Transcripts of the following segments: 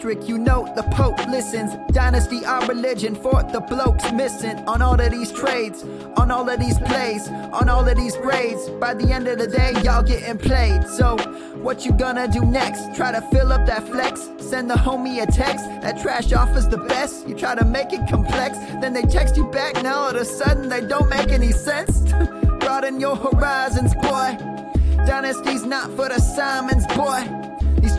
district, you know the Pope listens. Dynasty, our religion, for the blokes missing. On all of these trades, on all of these plays, on all of these grades. By the end of the day, y'all getting played. So, what you gonna do next? Try to fill up that flex? Send the homie a text. That trash offers the best. You try to make it complex, then they text you back. Now all of a sudden they don't make any sense. Broaden your horizons, boy. Dynasty's not for the Simons, boy.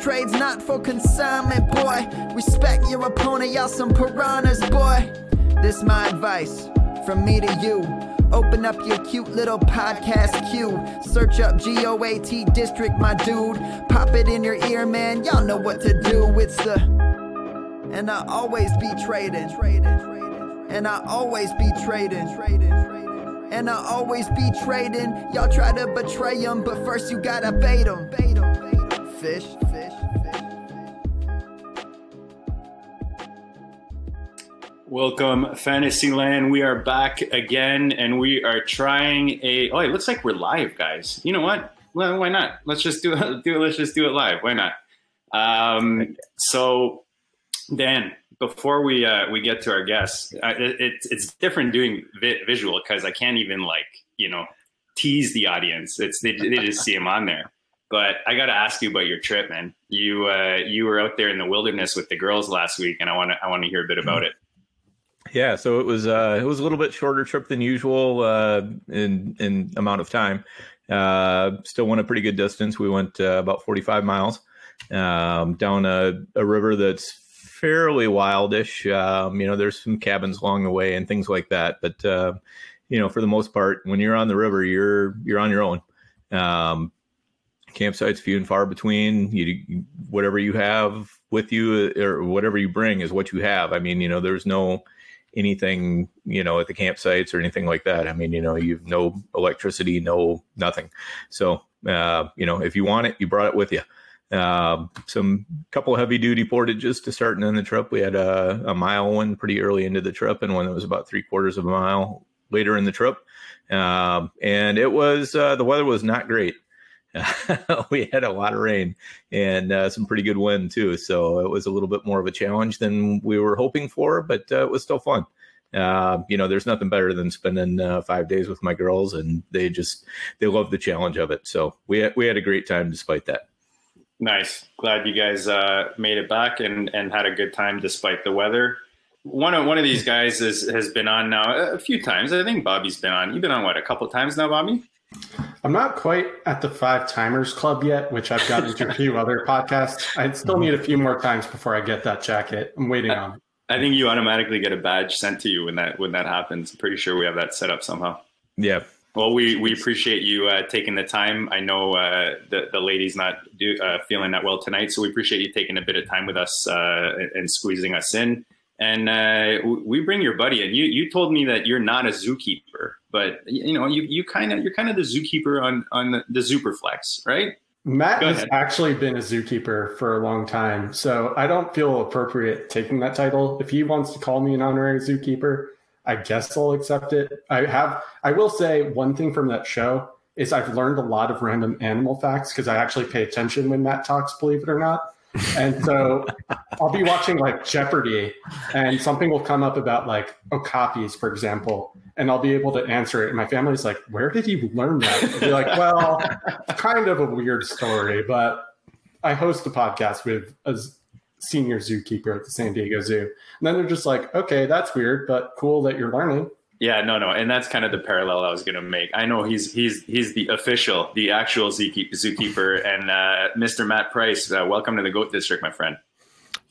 Trades not for consignment, boy. Respect your opponent, y'all some piranhas, boy. This my advice from me to you. Open up your cute little podcast queue. Search up GOAT District, my dude. Pop it in your ear, man. Y'all know what to do. It's the. And I always be trading. And I always be trading. And I always be trading. Y'all try to betray them, but first you gotta bait them. Fish, fish, fish. Welcome, Fantasyland. We are back again, and we are trying a. Oh, it looks like we're live, guys. You know what? Well, why not? Let's just do it. Do. Let's just do it live. Why not? Um, so, Dan, before we uh, we get to our guests, uh, it, it's it's different doing vi- visual because I can't even like you know tease the audience. It's they, they just see him on there. But I got to ask you about your trip, man. You uh, you were out there in the wilderness with the girls last week, and I want to I want to hear a bit about it. Yeah, so it was uh, it was a little bit shorter trip than usual uh, in in amount of time. Uh, still went a pretty good distance. We went uh, about forty five miles um, down a, a river that's fairly wildish. Um, you know, there's some cabins along the way and things like that. But uh, you know, for the most part, when you're on the river, you're you're on your own. Um, campsites few and far between. You whatever you have with you or whatever you bring is what you have. I mean, you know, there's no anything you know at the campsites or anything like that. I mean, you know, you've no electricity, no nothing. So uh, you know, if you want it, you brought it with you. Uh, some couple heavy duty portages to start in the trip. We had a, a, mile one pretty early into the trip, and one that was about three quarters of a mile later in the trip. Uh, and it was uh, the weather was not great. we had a lot of rain and uh, some pretty good wind too, so it was a little bit more of a challenge than we were hoping for, but uh, it was still fun. Uh, you know, there's nothing better than spending uh, five days with my girls, and they just they love the challenge of it. So we had, we had a great time despite that. Nice. Glad you guys uh, made it back and, and had a good time despite the weather. One of one of these guys is, has been on now a few times. I think Bobby's been on. You've been on what a couple times now, Bobby. I'm not quite at the five timers club yet, which I've gotten into a few other podcasts. I still need a few more times before I get that jacket. I'm waiting on it. I think you automatically get a badge sent to you when that when that happens. I'm pretty sure we have that set up somehow. Yeah. Well, we, we appreciate you uh, taking the time. I know uh, the the lady's not do, uh, feeling that well tonight, so we appreciate you taking a bit of time with us uh, and squeezing us in. And uh, we bring your buddy in. You you told me that you're not a zookeeper, but you know you you kind of you're kind of the zookeeper on on the, the ZooperFlex, right? Matt has actually been a zookeeper for a long time, so I don't feel appropriate taking that title. If he wants to call me an honorary zookeeper, I guess I'll accept it. I have. I will say one thing from that show is I've learned a lot of random animal facts because I actually pay attention when Matt talks. Believe it or not. And so I'll be watching like Jeopardy, and something will come up about like okapis, for example, and I'll be able to answer it. And my family's like, "Where did he learn that?" I'll be like, "Well, kind of a weird story, but I host a podcast with a senior zookeeper at the San Diego Zoo." And then they're just like, "Okay, that's weird, but cool that you're learning." Yeah, no, no, and that's kind of the parallel I was going to make. I know he's he's he's the official, the actual zookeeper, and uh, Mr. Matt Price. Uh, welcome to the Goat District, my friend.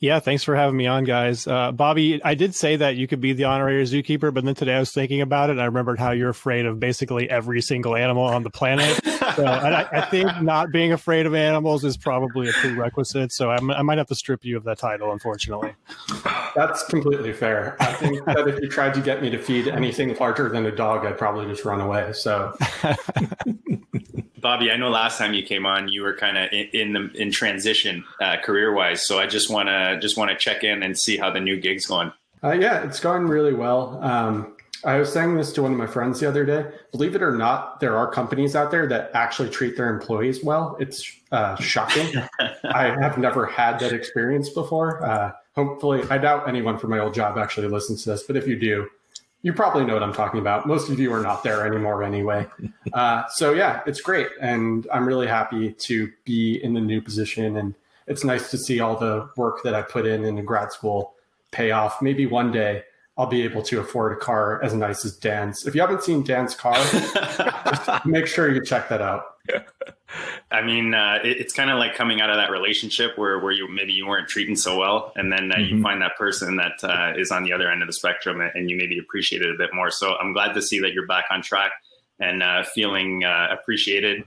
Yeah, thanks for having me on, guys. Uh, Bobby, I did say that you could be the honorary zookeeper, but then today I was thinking about it. And I remembered how you're afraid of basically every single animal on the planet. so I, I, think not being afraid of animals is probably a prerequisite. So I'm, i might have to strip you of that title, unfortunately. That's completely fair. I think that if you tried to get me to feed anything larger than a dog, I'd probably just run away. So. Bobby, I know last time you came on, you were kind of in, in, the in transition uh, career wise. So I just want to just want to check in and see how the new gig's going. Uh, yeah, it's going really well. Um, I was saying this to one of my friends the other day. Believe it or not, there are companies out there that actually treat their employees well. It's uh, shocking. I have never had that experience before. Uh, hopefully, I doubt anyone from my old job actually listens to this, but if you do, you probably know what I'm talking about. Most of you are not there anymore anyway. Uh, so, yeah, it's great. And I'm really happy to be in the new position. And it's nice to see all the work that I put in in grad school pay off. Maybe one day I'll be able to afford a car as nice as Dan's. If you haven't seen Dan's car, make sure you check that out. I mean, uh, it, it's kind of like coming out of that relationship where, where you maybe you weren't treating so well, and then uh, mm-hmm. you find that person that uh, is on the other end of the spectrum, and you maybe appreciate it a bit more. So I'm glad to see that you're back on track and uh, feeling uh, appreciated.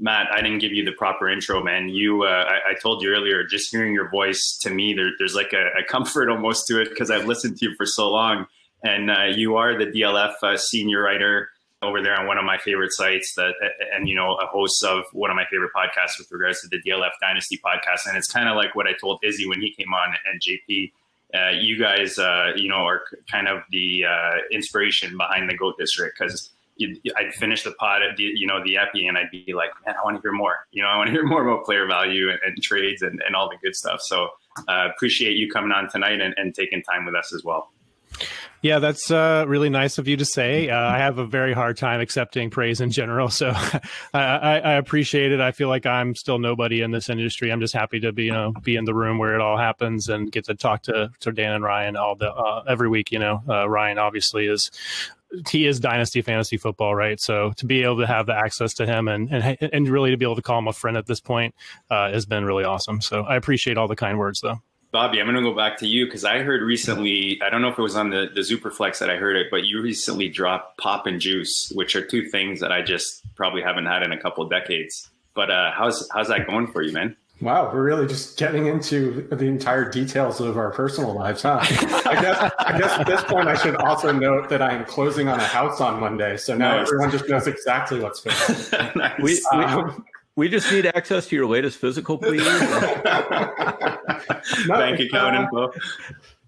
Matt, I didn't give you the proper intro, man. You, uh, I, I, told you earlier, just hearing your voice to me, there, there's like a, a, comfort almost to it because I've listened to you for so long. And uh, you are the DLF uh, senior writer over there on one of my favorite sites that, and you know, a host of one of my favorite podcasts with regards to the DLF Dynasty podcast. And it's kind of like what I told Izzy when he came on and JP. Uh, you guys, uh, you know, are kind of the uh, inspiration behind the Goat District because I'd finish the pod at the, you know, the epi and I'd be like, man, I want to hear more. You know, I want to hear more about player value and, and trades and, and all the good stuff. So uh, appreciate you coming on tonight and, and taking time with us as well. Yeah, that's uh, really nice of you to say. Uh, I have a very hard time accepting praise in general, so I, I, appreciate it. I feel like I'm still nobody in this industry. I'm just happy to be, you know, be in the room where it all happens and get to talk to, to Dan and Ryan all the uh, every week. You know, uh, Ryan obviously is he is dynasty fantasy football, right? So to be able to have the access to him and and and really to be able to call him a friend at this point uh, has been really awesome. So I appreciate all the kind words, though. Bobby, I'm going to go back to you because I heard recently. I don't know if it was on the the ZooperFlex that I heard it, but you recently dropped Pop and Juice, which are two things that I just probably haven't had in a couple of decades. But uh, how's how's that going for you, man? Wow, we're really just getting into the entire details of our personal lives, huh? I guess I guess at this point I should also note that I am closing on a house on Monday, so now nice. everyone just knows exactly what's going on. nice. we, um, we, just need access to your latest physical, please. no, Bank account uh, info.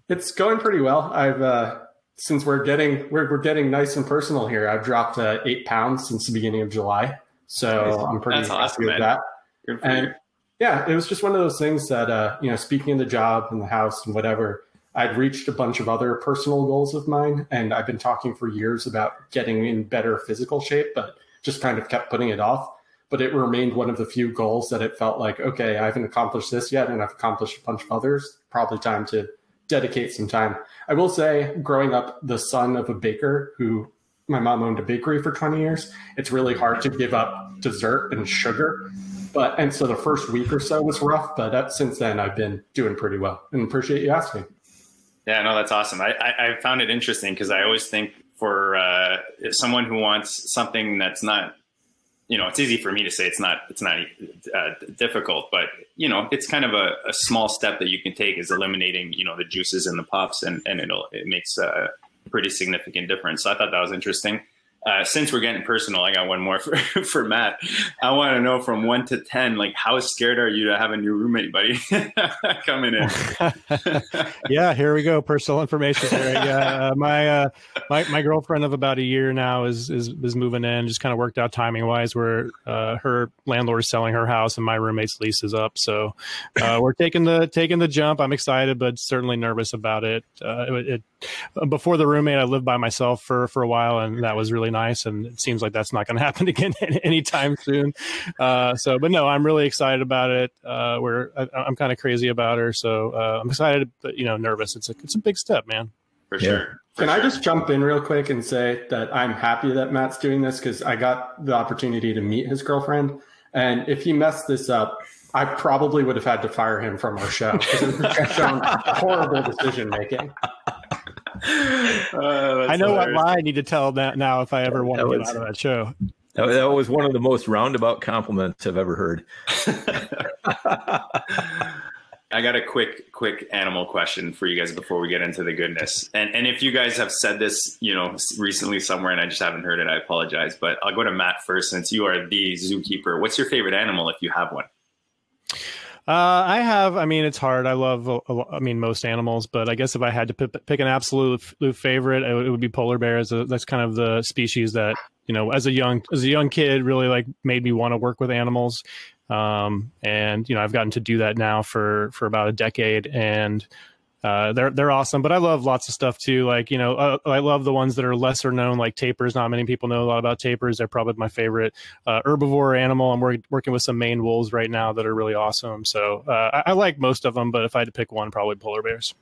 It's going pretty well. I've uh, since we're getting we're, we're getting nice and personal here. I've dropped uh, eight pounds since the beginning of July, so nice. I'm pretty That's happy awesome, with man. that. and you yeah, it was just one of those things that, uh, you know, speaking of the job and the house and whatever, I'd reached a bunch of other personal goals of mine. And I've been talking for years about getting in better physical shape, but just kind of kept putting it off. But it remained one of the few goals that it felt like, okay, I haven't accomplished this yet, and I've accomplished a bunch of others. Probably time to dedicate some time. I will say, growing up the son of a baker who my mom owned a bakery for 20 years, it's really hard to give up dessert and sugar. But and so the first week or so was rough, but since then I've been doing pretty well, and appreciate you asking. Yeah, no, that's awesome. I I, I found it interesting because I always think for uh, someone who wants something that's not, you know, it's easy for me to say it's not it's not uh, difficult, but you know, it's kind of a, a, small step that you can take is eliminating you know the juices and the pops, and and it'll it makes a pretty significant difference. So I thought that was interesting. Uh, since we're getting personal, I got one more for, for Matt. I want to know from one to 10, like, how scared are you to have a new roommate, buddy, coming in? yeah, here we go. Personal information. Yeah, uh, my, uh, my, my girlfriend of about a year now is, is, is moving in, just kind of worked out timing wise where uh, her landlord is selling her house and my roommate's lease is up. So uh, we're taking the, taking the jump. I'm excited, but certainly nervous about it. Uh, it, it before the roommate, I lived by myself for, for a while and that was really nice. And it seems like that's not going to happen again anytime soon. Uh, so, but no, I'm really excited about it. Uh, we're, I, am kind of crazy about her. So uh, I'm excited, but you know, nervous. It's a, it's a big step, man. For yeah. sure. For Can sure. I just jump in real quick and say that I'm happy that Matt's doing this because I got the opportunity to meet his girlfriend. And if he messed this up, I probably would have had to fire him from our show because it shown horrible decision making. Uh, I know hilarious. what lie I need to tell that now if I ever want that to get was, out of that show. That, that was one of the most roundabout compliments I've ever heard. I got a quick, quick animal question for you guys before we get into the goodness. And and if you guys have said this, you know, recently somewhere and I just haven't heard it, I apologize. But I'll go to Matt first since you are the zookeeper. What's your favorite animal if you have one? Uh, I have. I mean, it's hard. I love. I mean, most animals, but I guess if I had to pick, pick an absolute favorite, it would be polar bears. That's kind of the species that you know, as a young as a young kid, really like made me want to work with animals. Um, and you know, I've gotten to do that now for for about a decade, and uh, they're they're awesome. But I love lots of stuff too. Like you know, uh, I love the ones that are lesser known, like tapirs. Not many people know a lot about tapirs. They're probably my favorite uh, herbivore animal. I'm work, working with some maned wolves right now that are really awesome. So uh, I, I, like most of them, but if I had to pick one, probably polar bears.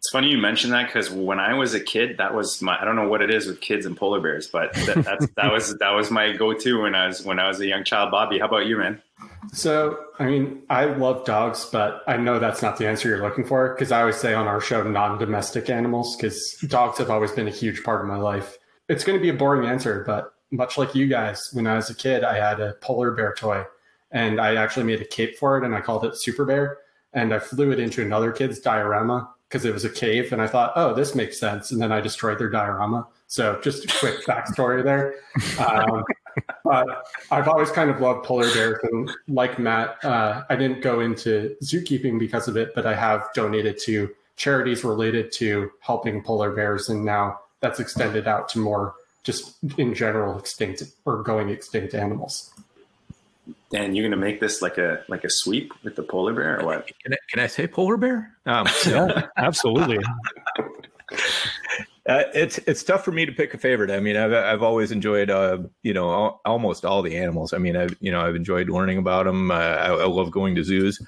It's funny you mentioned that because when I was a kid, that was my I don't know what it is with kids and polar bears, but that, that's that was that was my go to when I was when I was a young child. Bobby, how about you, man? So, I mean, I love dogs, but I know that's not the answer you're looking for because I always say on our show non domestic animals because dogs have always been a huge part of my life. It's going to be a boring answer, but much like you guys, when I was a kid, I had a polar bear toy and I actually made a cape for it and I called it Super Bear. And I flew it into another kid's diorama because it was a cave. And I thought, oh, this makes sense. And then I destroyed their diorama. So just a quick backstory there. Um, but I've always kind of loved polar bears, and like Matt, uh, I didn't go into zookeeping because of it, but I have donated to charities related to helping polar bears, and now that's extended out to more just in general extinct or going extinct animals. Dan, you're gonna make this like a like a sweep with the polar bear, or what? Can I, can I say polar bear? Um, yeah, absolutely. Uh, it's it's tough for me to pick a favorite. I mean, I've I've always enjoyed uh, you know all, almost all the animals. I mean, I've you know I've enjoyed learning about them. Uh, I, I, love going to zoos.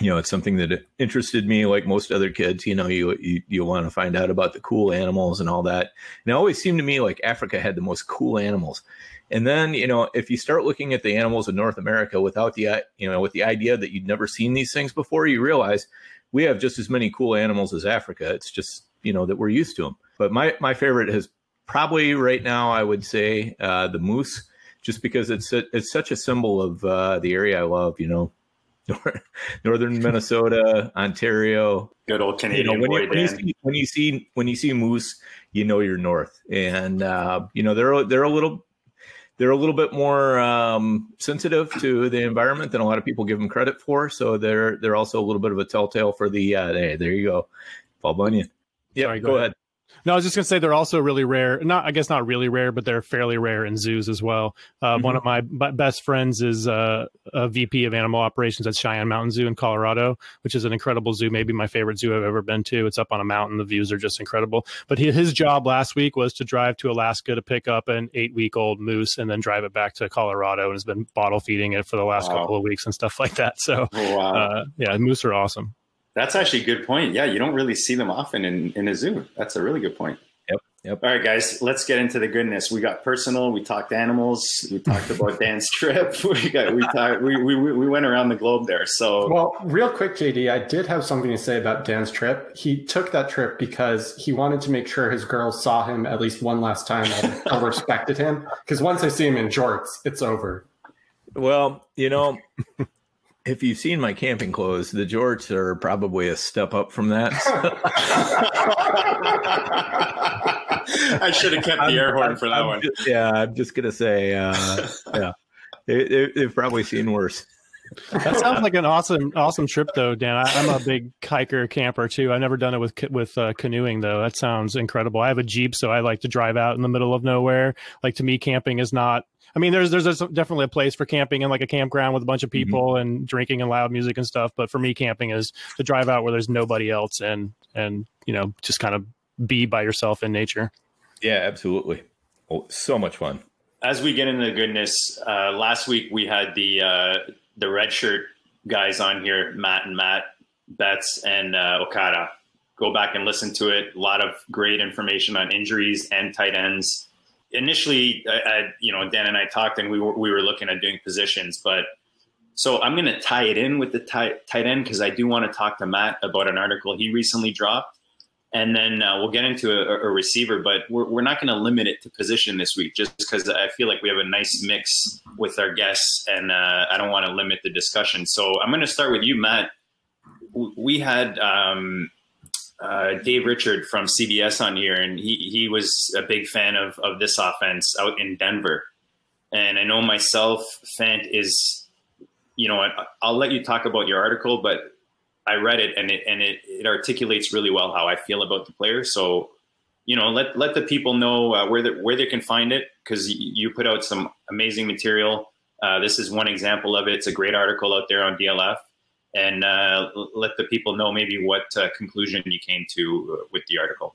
You know, it's something that interested me. Like most other kids, you know, you you, you want to find out about the cool animals and all that. And it always seemed to me like Africa had the most cool animals. And then you know, if you start looking at the animals of North America without the you know with the idea that you'd never seen these things before, you realize we have just as many cool animals as Africa. It's just you know that we're used to them. But my my favorite is probably right now I would say uh, the moose, just because it's a, it's such a symbol of uh, the area I love. You know, northern Minnesota, Ontario. Good old Canadian you know, when, boy, you, when, you see, when you see when you see moose, you know you're north, and uh, you know they're they're a little they're a little bit more um, sensitive to the environment than a lot of people give them credit for. So they're they're also a little bit of a telltale for the. Uh, hey, there you go, Paul Bunyan. Yeah, go, go ahead. ahead. No, I was just gonna say they're also really rare. Not, I guess not really rare, but they're fairly rare in zoos as well. Uh, mm-hmm. One of my b- best friends is uh, a VP of animal operations at Cheyenne Mountain Zoo in Colorado, which is an incredible zoo. Maybe my favorite zoo I've ever been to. It's up on a mountain. The views are just incredible. But he, his job last week was to drive to Alaska to pick up an eight-week-old moose and then drive it back to Colorado, and has been bottle feeding it for the last wow. couple of weeks and stuff like that. So, oh, wow. uh, yeah, moose are awesome. That's actually a good point. Yeah, you don't really see them often in, in a zoo. That's a really good point. Yep. Yep. All right, guys, let's get into the goodness. We got personal. We talked animals. We talked about Dan's trip. We got we talked. We, we we went around the globe there. So well, real quick, JD, I did have something to say about Dan's trip. He took that trip because he wanted to make sure his girls saw him at least one last time and respected him. Because once I see him in jorts, it's over. Well, you know, if you've seen my camping clothes, the jorts are probably a step up from that. I should have kept the air horn for that I'm one. Just, yeah, I'm just gonna say, uh, yeah, they, have probably seen worse. That sounds like an awesome, awesome trip, though, Dan. I, am a big hiker camper too. I've never done it with with uh, canoeing, though. That sounds incredible. I have a jeep, so I like to drive out in the middle of nowhere. Like to me, camping is not I mean, there's there's definitely a place for camping in like a campground with a bunch of mm-hmm. people mm-hmm. and drinking and loud music and stuff. But for me, camping is to drive out where there's nobody else and and you know just kind of be by yourself in nature. Yeah, absolutely. Oh, so much fun. As we get into the goodness, uh, last week we had the uh, the red shirt guys on here, Matt and Matt Betts and uh, Okada. Go back and listen to it. A lot of great information on injuries and tight ends initially, I, I, you know, Dan and I talked, and we were we were looking at doing positions, but so I'm going to tie it in with the tight, tight end because I do want to talk to Matt about an article he recently dropped, and then uh, we'll get into a, a receiver. But we're we're not going to limit it to position this week, just because I feel like we have a nice mix with our guests, and uh, I don't want to limit the discussion. So I'm going to start with you, Matt. We had. Um, uh, Dave Richard from CBS on here, and he he was a big fan of of this offense out in Denver. And I know myself, Fant is you know what? I'll let you talk about your article, but I read it and it and it, it articulates really well how I feel about the player. So, you know, let let the people know uh, where the, where they can find it because you put out some amazing material. Uh, this is one example of it. It's a great article out there on DLF, and uh, let the people know maybe what uh, conclusion you came to uh, with the article.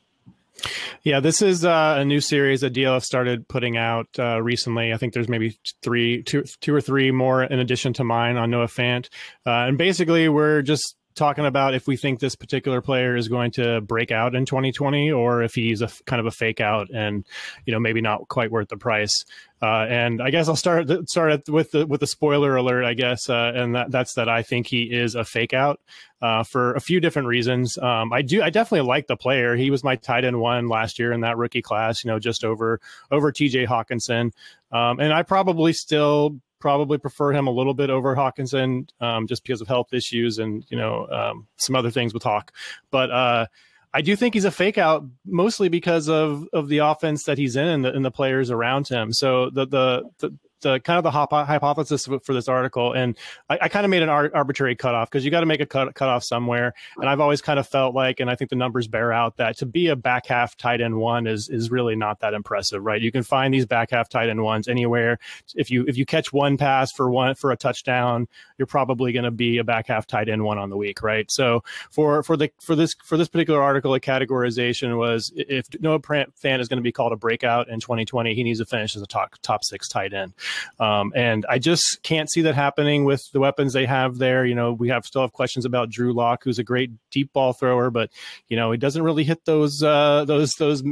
Yeah, this is uh, a new series that DLF started putting out uh, recently. I think there's maybe three, two, two or three more in addition to mine on Noah Fant, uh, and basically we're just talking about if we think this particular player is going to break out in 2020 or if he's a kind of a fake out and you know maybe not quite worth the price. Uh, and I guess I'll start start with the with the spoiler alert I guess uh, and that, that's that I think he is a fake out uh, for a few different reasons. Um, I do I definitely like the player. He was my tight end one last year in that rookie class you know just over over TJ Hockenson, um, and I probably still probably prefer him a little bit over Hockenson um, just because of health issues and you know um, some other things with Hawk. But uh, I do think he's a fake out mostly because of of the offense that he's in and the, and the players around him. So the the, the the kind of the hypothesis for this article, and I, I kind of made an ar- arbitrary cutoff because you got to make a cut cutoff somewhere. And I've always kind of felt like, and I think the numbers bear out that to be a back half tight end one is is really not that impressive, right? You can find these back half tight end ones anywhere. If you if you catch one pass for one for a touchdown, you're probably going to be a back half tight end one on the week, right? So for for the for this for this particular article, a categorization was if Noah Fant is going to be called a breakout in 2020, he needs to finish as a top top six tight end. Um, and I just can't see that happening with the weapons they have there. You know, we have still have questions about Drew Lock, who's a great deep ball thrower, but you know, he doesn't really hit those uh, those those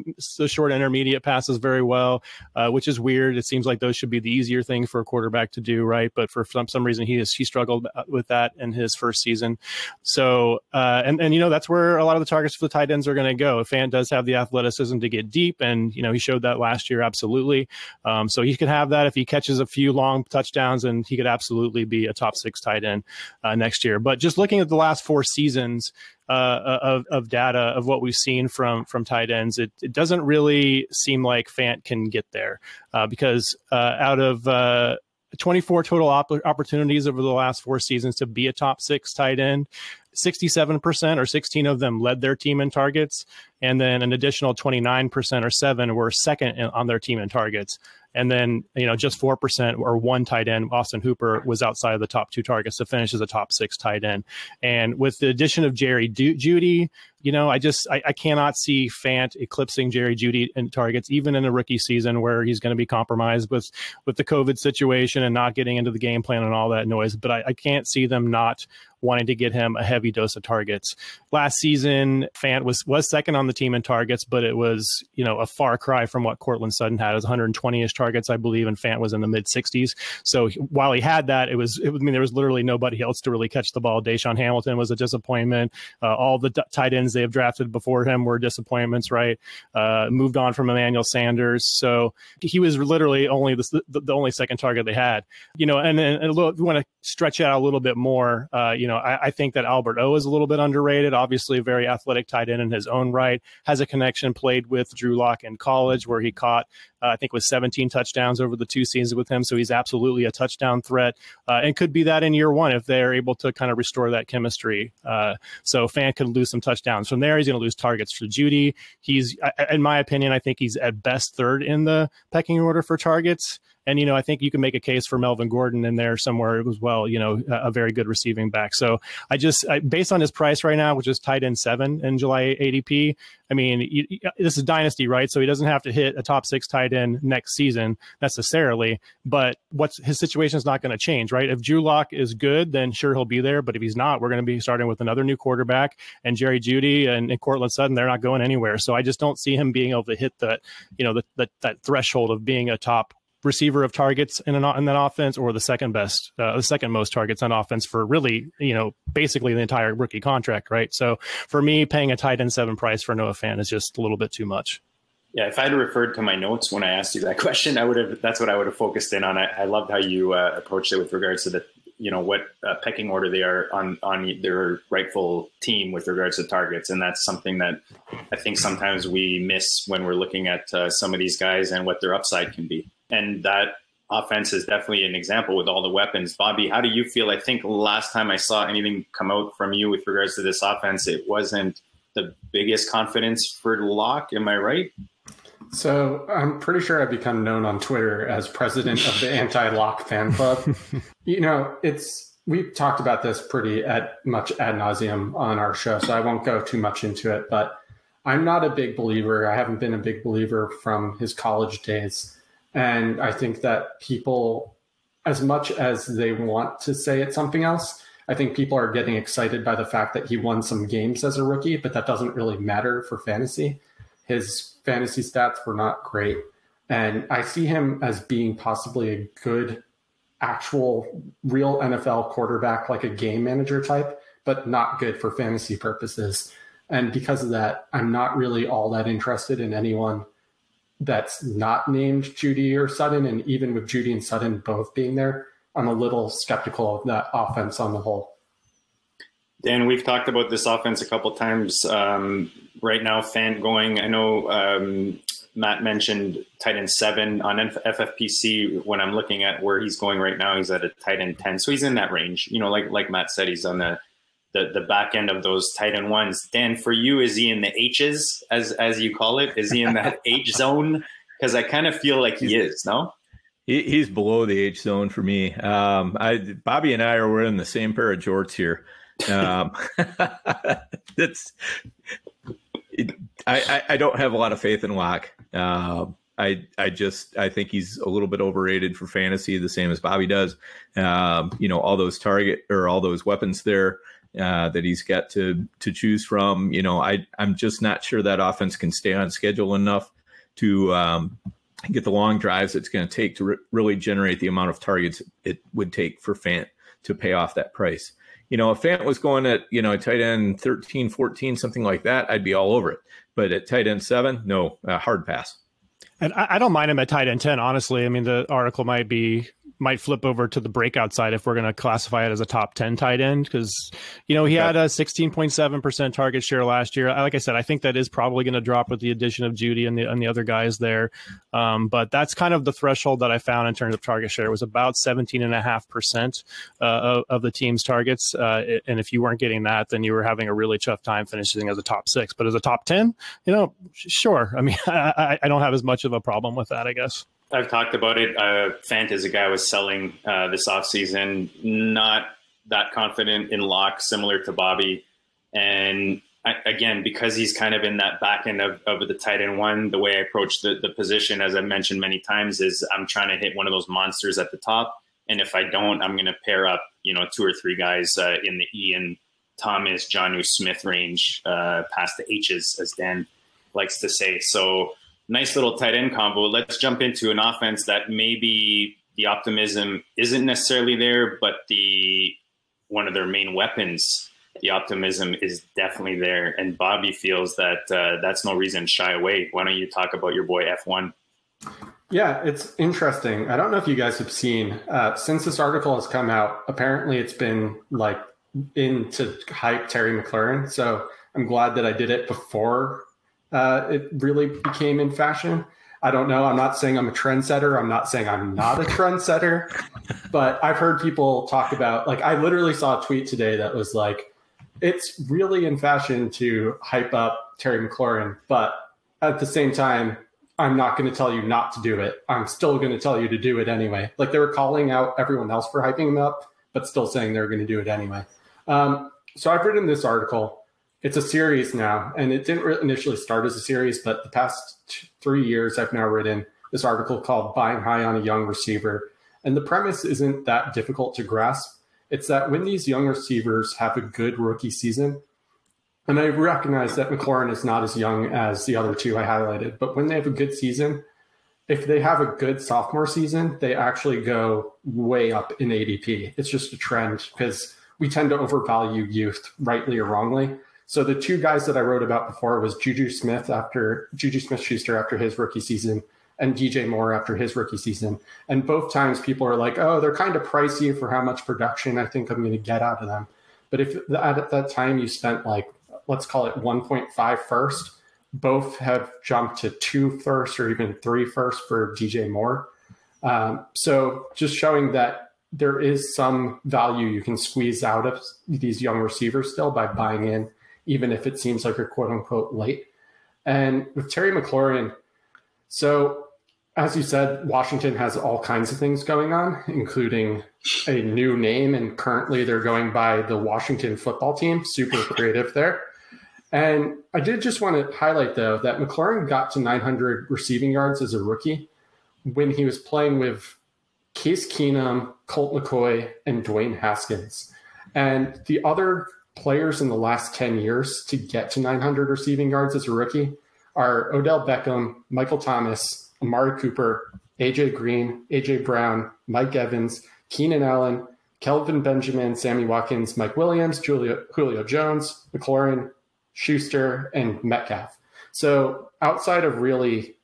short intermediate passes very well, uh, which is weird. It seems like those should be the easier thing for a quarterback to do, right? But for some some reason, he is he struggled with that in his first season. So, uh, and and you know, that's where a lot of the targets for the tight ends are going to go. If Fant does have the athleticism to get deep, and you know, he showed that last year, absolutely. Um, so he can have that if he catches catches a few long touchdowns, and he could absolutely be a top six tight end uh, next year. But just looking at the last four seasons uh, of, of data of what we've seen from from tight ends, it, it doesn't really seem like Fant can get there uh, because uh, out of uh, 24 total op- opportunities over the last four seasons to be a top six tight end. 67% or 16 of them led their team in targets. And then an additional 29% or seven were second in, on their team in targets. And then, you know, just 4% or one tight end, Austin Hooper, was outside of the top two targets to finish as a top six tight end. And with the addition of Jerry du- Jeudy, you know, I just I, I, cannot see Fant eclipsing Jerry Jeudy in targets, even in a rookie season where he's going to be compromised with with the COVID situation and not getting into the game plan and all that noise. But I, I can't see them not wanting to get him a heavy dose of targets. Last season, Fant was was second on the team in targets, but it was you know a far cry from what Courtland Sutton had. Was 120ish targets, I believe, and Fant was in the mid 60s. So while he had that, it was it, I mean there was literally nobody else to really catch the ball. DaeSean Hamilton was a disappointment. Uh, all the tight ends they have drafted before him were disappointments. Right, uh, moved on from Emmanuel Sanders, so he was literally only the, the, the only second target they had. You know, and, and, and if you want to stretch out a little bit more, uh, you know I, I, think that Albert O is a little bit underrated. Obviously, a very athletic tight end in his own right. Has a connection. Played with Drew Lock in college, where he caught, uh, I think, was 17 touchdowns over the two seasons with him. So he's absolutely a touchdown threat, uh, and could be that in year one if they're able to kind of restore that chemistry. Uh, so Fant could lose some touchdowns from there. He's going to lose targets to Jeudy. He's, in my opinion, I think he's at best third in the pecking order for targets. And, you know, I think you can make a case for Melvin Gordon in there somewhere as well, you know, a very good receiving back. So I just, I, based on his price right now, which is tight end seven in July ADP, I mean, you, this is dynasty, right? So he doesn't have to hit a top six tight end next season necessarily, but what's his situation is not going to change, right? If Drew Lock is good, then sure he'll be there. But if he's not, we're going to be starting with another new quarterback and Jerry Jeudy and, and Courtland Sutton, they're not going anywhere. So I just don't see him being able to hit the, you know, the, the that threshold of being a top receiver of targets in an in that offense, or the second best, uh, the second most targets on offense for really, you know, basically the entire rookie contract, right? So for me, paying a tight end seven price for Noah Fant is just a little bit too much. Yeah, if I had referred to my notes when I asked you that question, I would have. That's what I would have focused in on. I, I loved how you uh, approached it with regards to the, you know, what uh, pecking order they are on on their rightful team with regards to targets, and that's something that I think sometimes we miss when we're looking at uh, some of these guys and what their upside can be and that offense is definitely an example with all the weapons. Bobby, how do you feel? I think last time I saw anything come out from you with regards to this offense, it wasn't the biggest confidence for Lock. Am I right? So I'm pretty sure I've become known on Twitter as president of the anti-lock fan club. you know, it's we've talked about this pretty at much ad nauseum on our show, so I won't go too much into it. But I'm not a big believer. I haven't been a big believer from his college days, and I think that people, as much as they want to say it's something else, I think people are getting excited by the fact that he won some games as a rookie, but that doesn't really matter for fantasy. His fantasy stats were not great. And I see him as being possibly a good, actual, real NFL quarterback, like a game manager type, but not good for fantasy purposes. And because of that, I'm not really all that interested in anyone that's not named Jeudy or Sutton. And even with Jeudy and Sutton both being there, I'm a little skeptical of that offense on the whole. Dan, we've talked about this offense a couple times. Um, right now, Fant going. I know um, Matt mentioned tight end seven on FFPC. When I'm looking at where he's going right now, he's at a tight end ten, so he's in that range. You know, like like Matt said, he's on the the, the back end of those tight end ones. Dan, for you, is he in the H's as as you call it? Is he in that H zone? Because I kind of feel like he is. No. He, he's below the H zone for me. Um, I Bobby and I are wearing the same pair of jorts here. Um, that's it, I, I don't have a lot of faith in Lock. Uh, I I just I think he's a little bit overrated for fantasy, the same as Bobby does. Um, you know, all those target or all those weapons there uh, that he's got to to choose from. You know, I I'm just not sure that offense can stay on schedule enough to um, get the long drives it's going to take to re- really generate the amount of targets it would take for Fant to pay off that price you know, if Fant was going at, you know, tight end 13, 14, something like that, I'd be all over it. But at tight end seven, no, hard pass. And I, I, don't mind him at tight end 10, honestly. I mean, the article might be might flip over to the breakout side if we're going to classify it as a top 10 tight end because you know he had a 16.7% target share last year. Like i said i think that is probably going to drop with the addition of jeudy and the, and the other guys there. Um, but that's kind of the threshold that i found in terms of target share. It was about 17.5% uh, of, of, the team's targets uh, and if you weren't getting that then you were having a really tough time finishing as a top six. But as a top 10 you know sure. I mean I, I don't have as much of a problem with that i guess I've talked about it. Uh, Fant is a guy I was selling uh, this offseason. Not that confident in lock, similar to Bobby. And I, again, because he's kind of in that back end of, of the tight end one, the way I approach the, the position, as I've mentioned many times, is I'm trying to hit one of those monsters at the top. And if I don't, I'm going to pair up, you know, two or three guys uh, in the Ian Thomas, Jonnu Smith range, uh, past the H's, as Dan likes to say. So nice little tight end combo. Let's jump into an offense that maybe the optimism isn't necessarily there, but the one of their main weapons, the optimism is definitely there. And Bobby feels that uh, that's no reason to shy away. Why don't you talk about your boy F1? Yeah, it's interesting. I don't know if you guys have seen uh, since this article has come out. Apparently, it's been like into hype Terry McLaurin. So I'm glad that I did it before uh, it really became in fashion. I don't know. I'm not saying I'm a trendsetter. I'm not saying I'm not a trendsetter, but I've heard people talk about like I literally saw a tweet today that was like, it's really in fashion to hype up Terry McLaurin, but at the same time, I'm not going to tell you not to do it. I'm still going to tell you to do it anyway. Like they were calling out everyone else for hyping him up, but still saying they're going to do it anyway. Um, so I've written this article it's a series now, and it didn't initially start as a series, but the past three years, I've now written this article called "Buying High on a Young Receiver," and the premise isn't that difficult to grasp. It's that when these young receivers have a good rookie season, and I recognize that McLaurin is not as young as the other two I highlighted, but when they have a good season, if they have a good sophomore season, they actually go way up in ADP. It's just a trend because we tend to overvalue youth, rightly or wrongly. So the two guys that I wrote about before was Juju Smith after Juju Smith Schuster after his rookie season and DJ Moore after his rookie season. And both times people are like, oh, they're kind of pricey for how much production I think I'm going to get out of them. But if at that time you spent like, let's call it 1.5 first, both have jumped to two first or even three first for DJ Moore. Um, so just showing that there is some value you can squeeze out of these young receivers still by buying in, even if it seems like a quote unquote late. And with Terry McLaurin, so as you said, Washington has all kinds of things going on, including a new name, and currently they're going by the Washington football team. Super creative there. And I did just want to highlight, though, that McLaurin got to 900 receiving yards as a rookie when he was playing with Case Keenum, Colt McCoy, and Dwayne Haskins. And the other players in the last 10 years to get to 900 receiving yards as a rookie are Odell Beckham, Michael Thomas, Amari Cooper, AJ Green, AJ Brown, Mike Evans, Keenan Allen, Kelvin Benjamin, Sammy Watkins, Mike Williams, Julio, Julio Jones, McLaurin, Schuster, and Metcalf. So outside of really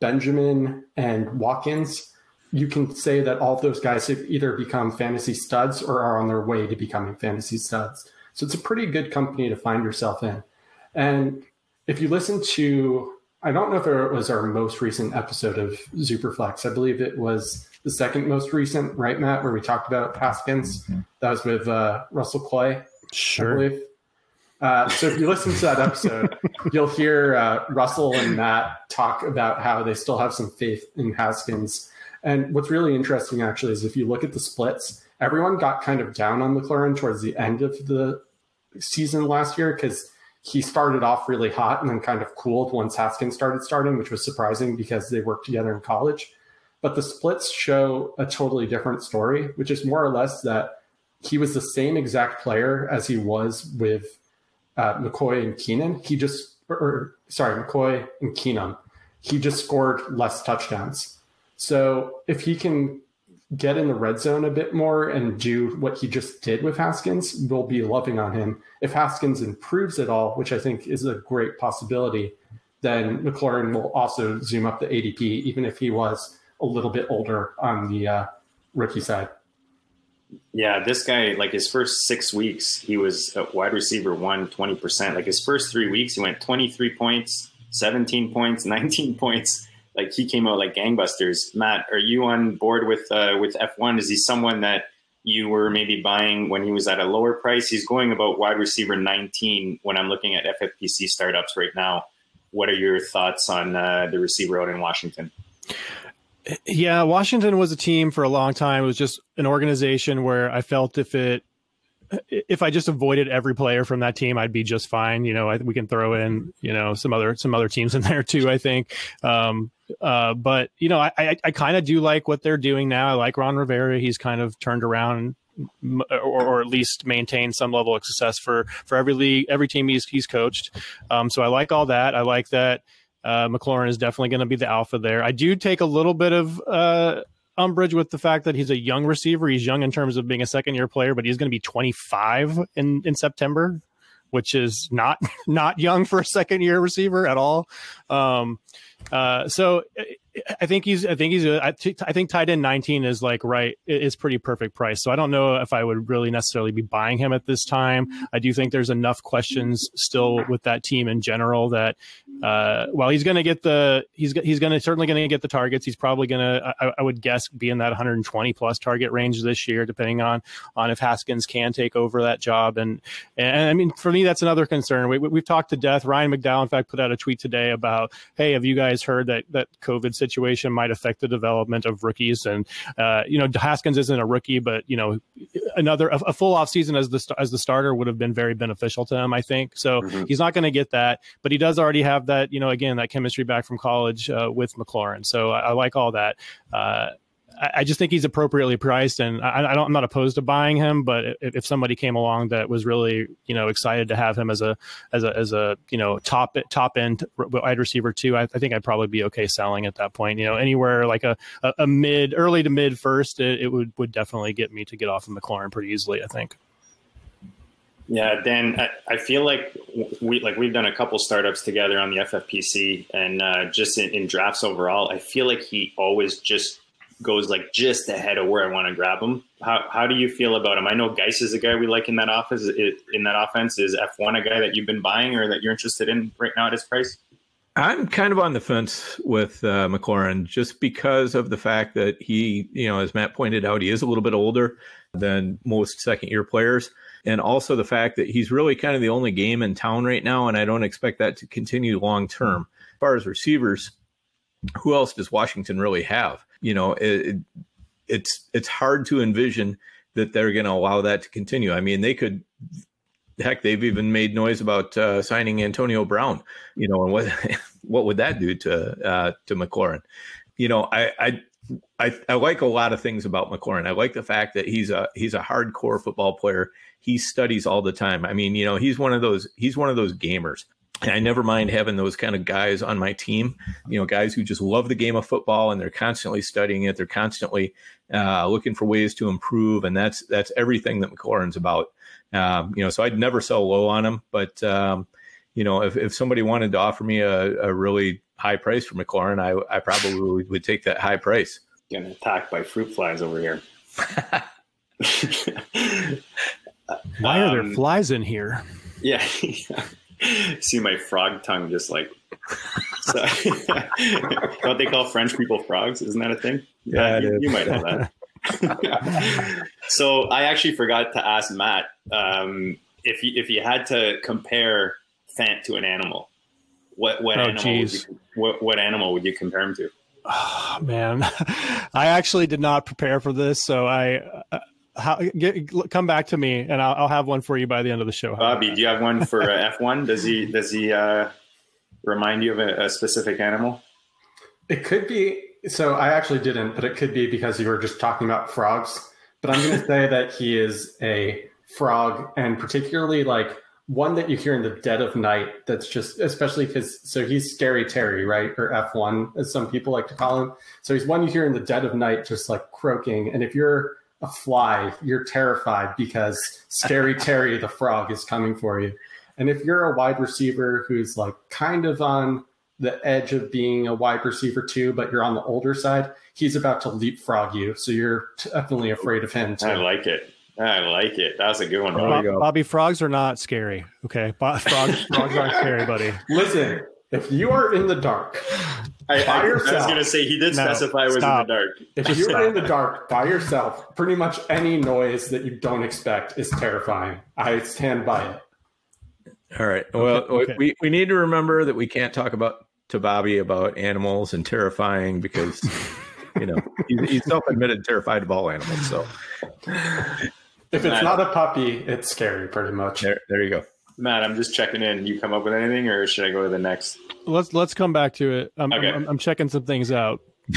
Benjamin and Watkins, you can say that all of those guys have either become fantasy studs or are on their way to becoming fantasy studs. So it's a pretty good company to find yourself in. And if you listen to, I don't know if it was our most recent episode of ZooperFlex. I believe it was the second most recent, right, Matt, where we talked about Haskins. Mm-hmm. That was with uh, Russell Clay. Sure. Uh, so if you listen to that episode, you'll hear uh, Russell and Matt talk about how they still have some faith in Haskins. And what's really interesting, actually, is if you look at the splits, everyone got kind of down on McLaurin towards the end of the season last year because he started off really hot and then kind of cooled once Haskins started starting, which was surprising because they worked together in college. But the splits show a totally different story, which is more or less that he was the same exact player as he was with uh, McCoy and Keenan. He just, or sorry, McCoy and Keenum. He just scored less touchdowns. So if he can get in the red zone a bit more and do what he just did with Haskins, we'll be loving on him. If Haskins improves at all, which I think is a great possibility, then McLaurin will also zoom up the ADP, even if he was a little bit older on the uh, rookie side. Yeah, this guy, like his first six weeks, he was a wide receiver one, 20%. Like his first three weeks, he went 23 points, 17 points, 19 points. Like he came out like gangbusters. Matt, are you on board with uh, with F1? Is he someone that you were maybe buying when he was at a lower price? He's going about wide receiver 19 when I'm looking at FFPC startups right now. What are your thoughts on uh, the receiver out in Washington? Yeah, Washington was a team for a long time. It was just an organization where I felt if it if I just avoided every player from that team, I'd be just fine. You know, I, we can throw in, you know, some other some other teams in there too. I think, um, uh, but you know, I I, I kind of do like what they're doing now. I like Ron Rivera. He's kind of turned around, or, or at least maintained some level of success for for every league, every team he's he's coached. Um, so I like all that. I like that uh, McLaurin is definitely going to be the alpha there. I do take a little bit of uh, umbrage with the fact that he's a young receiver. He's young in terms of being a second year player, but he's going to be 25 in, in September, which is not not young for a second year receiver at all. Um, uh, so I think he's. I think he's. I, think tight end 19 is like right. Is pretty perfect price. So I don't know if I would really necessarily be buying him at this time. I do think there's enough questions still with that team in general that uh, while he's going to get the he's he's going to certainly going to get the targets. He's probably going to I, I, would guess be in that 120 plus target range this year, depending on on if Haskins can take over that job. And and I mean for me that's another concern. We, we've talked to death. Ryan McDowell in fact put out a tweet today about hey have you guys heard that that COVID situation might affect the development of rookies. And uh, you know, Haskins isn't a rookie, but you know, another a, a full off season as the as the starter would have been very beneficial to him. I think so. Mm-hmm. He's not going to get that, but he does already have that. You know, again, that chemistry back from college uh, with McLaurin. So I, I like all that. Uh, I just think he's appropriately priced, and I, I, don't. I'm not opposed to buying him, but if, if, somebody came along that was really, you know, excited to have him as a as a as a you know top top end wide receiver too, I, I think I'd probably be okay selling at that point. You know, anywhere like a a, a mid, early to mid first, it, it, would would definitely get me to get off of McLaurin pretty easily. I think. Yeah, Dan, I, I feel like we like we've done a couple startups together on the FFPC, and uh, just in, in drafts overall, I feel like he always just goes like just ahead of where I want to grab him. How how do you feel about him? I know Geis is a guy we like in that office. In that offense, is F one a guy that you've been buying or that you're interested in right now at his price? I'm kind of on the fence with uh, McLaurin just because of the fact that he, you know, as Matt pointed out, he is a little bit older than most second year players. And also the fact that he's really kind of the only game in town right now. And I don't expect that to continue long term. As far as receivers, who else does Washington really have? You know, it, it's it's hard to envision that they're going to allow that to continue. I mean, they could heck, they've even made noise about uh, signing Antonio Brown. You know, and what what would that do to uh, to McLaurin? You know, I, I I I like a lot of things about McLaurin. I like the fact that he's a he's a hardcore football player. He studies all the time. I mean, you know, he's one of those he's one of those gamers. And I never mind having those kind of guys on my team, you know, guys who just love the game of football and they're constantly studying it. They're constantly uh, looking for ways to improve, and that's that's everything that McLaurin's about. Um, you know, so I'd never sell low on him, but um, you know, if, if somebody wanted to offer me a, a really high price for McLaurin, I, I probably would take that high price. Getting attacked by fruit flies over here. Why are there um, flies in here? Yeah. See my frog tongue just like. So, what they call French people frogs? Isn't that a thing? Yeah, you, you might know that. so I actually forgot to ask Matt um, if you if you had to compare Fant to an animal, what what oh, animal would you, what, what animal would you compare him to? Oh, man, I actually did not prepare for this, so I. How, get, come back to me, and I'll, I'll, have one for you by the end of the show. Bobby, do you have one for uh, F one? Does he does he uh, remind you of a, a specific animal? It could be so I actually didn't, but it could be because you were just talking about frogs. But I'm going to say that he is a frog, and particularly like one that you hear in the dead of night. That's just especially because so he's scary Terry, right, or F1 as some people like to call him. So he's one you hear in the dead of night, just like croaking. And if you're a fly, you're terrified because scary Terry the frog is coming for you. And if you're a wide receiver who's like kind of on the edge of being a wide receiver too, but you're on the older side, he's about to leapfrog you. So you're definitely afraid of him too. I like it. I like it. That was a good one. Bob, Bobby, frogs are not scary. Okay. Frogs, frogs aren't scary, buddy. Listen, if you are in the dark I, by I, yourself, I was going to say he did no, specify was in the dark. If you're in the dark by yourself, pretty much any noise that you don't expect is terrifying. I stand by it. All right. Well, okay. we, we need to remember that we can't talk about to Bobby about animals and terrifying because you know he's, he's self-admitted terrified of all animals. So if it's not a puppy, it's scary, pretty much. There, there you go. Matt, I'm just checking in. You come up with anything, or should I go to the next? Let's let's come back to it. I'm, okay. I'm, I'm checking some things out.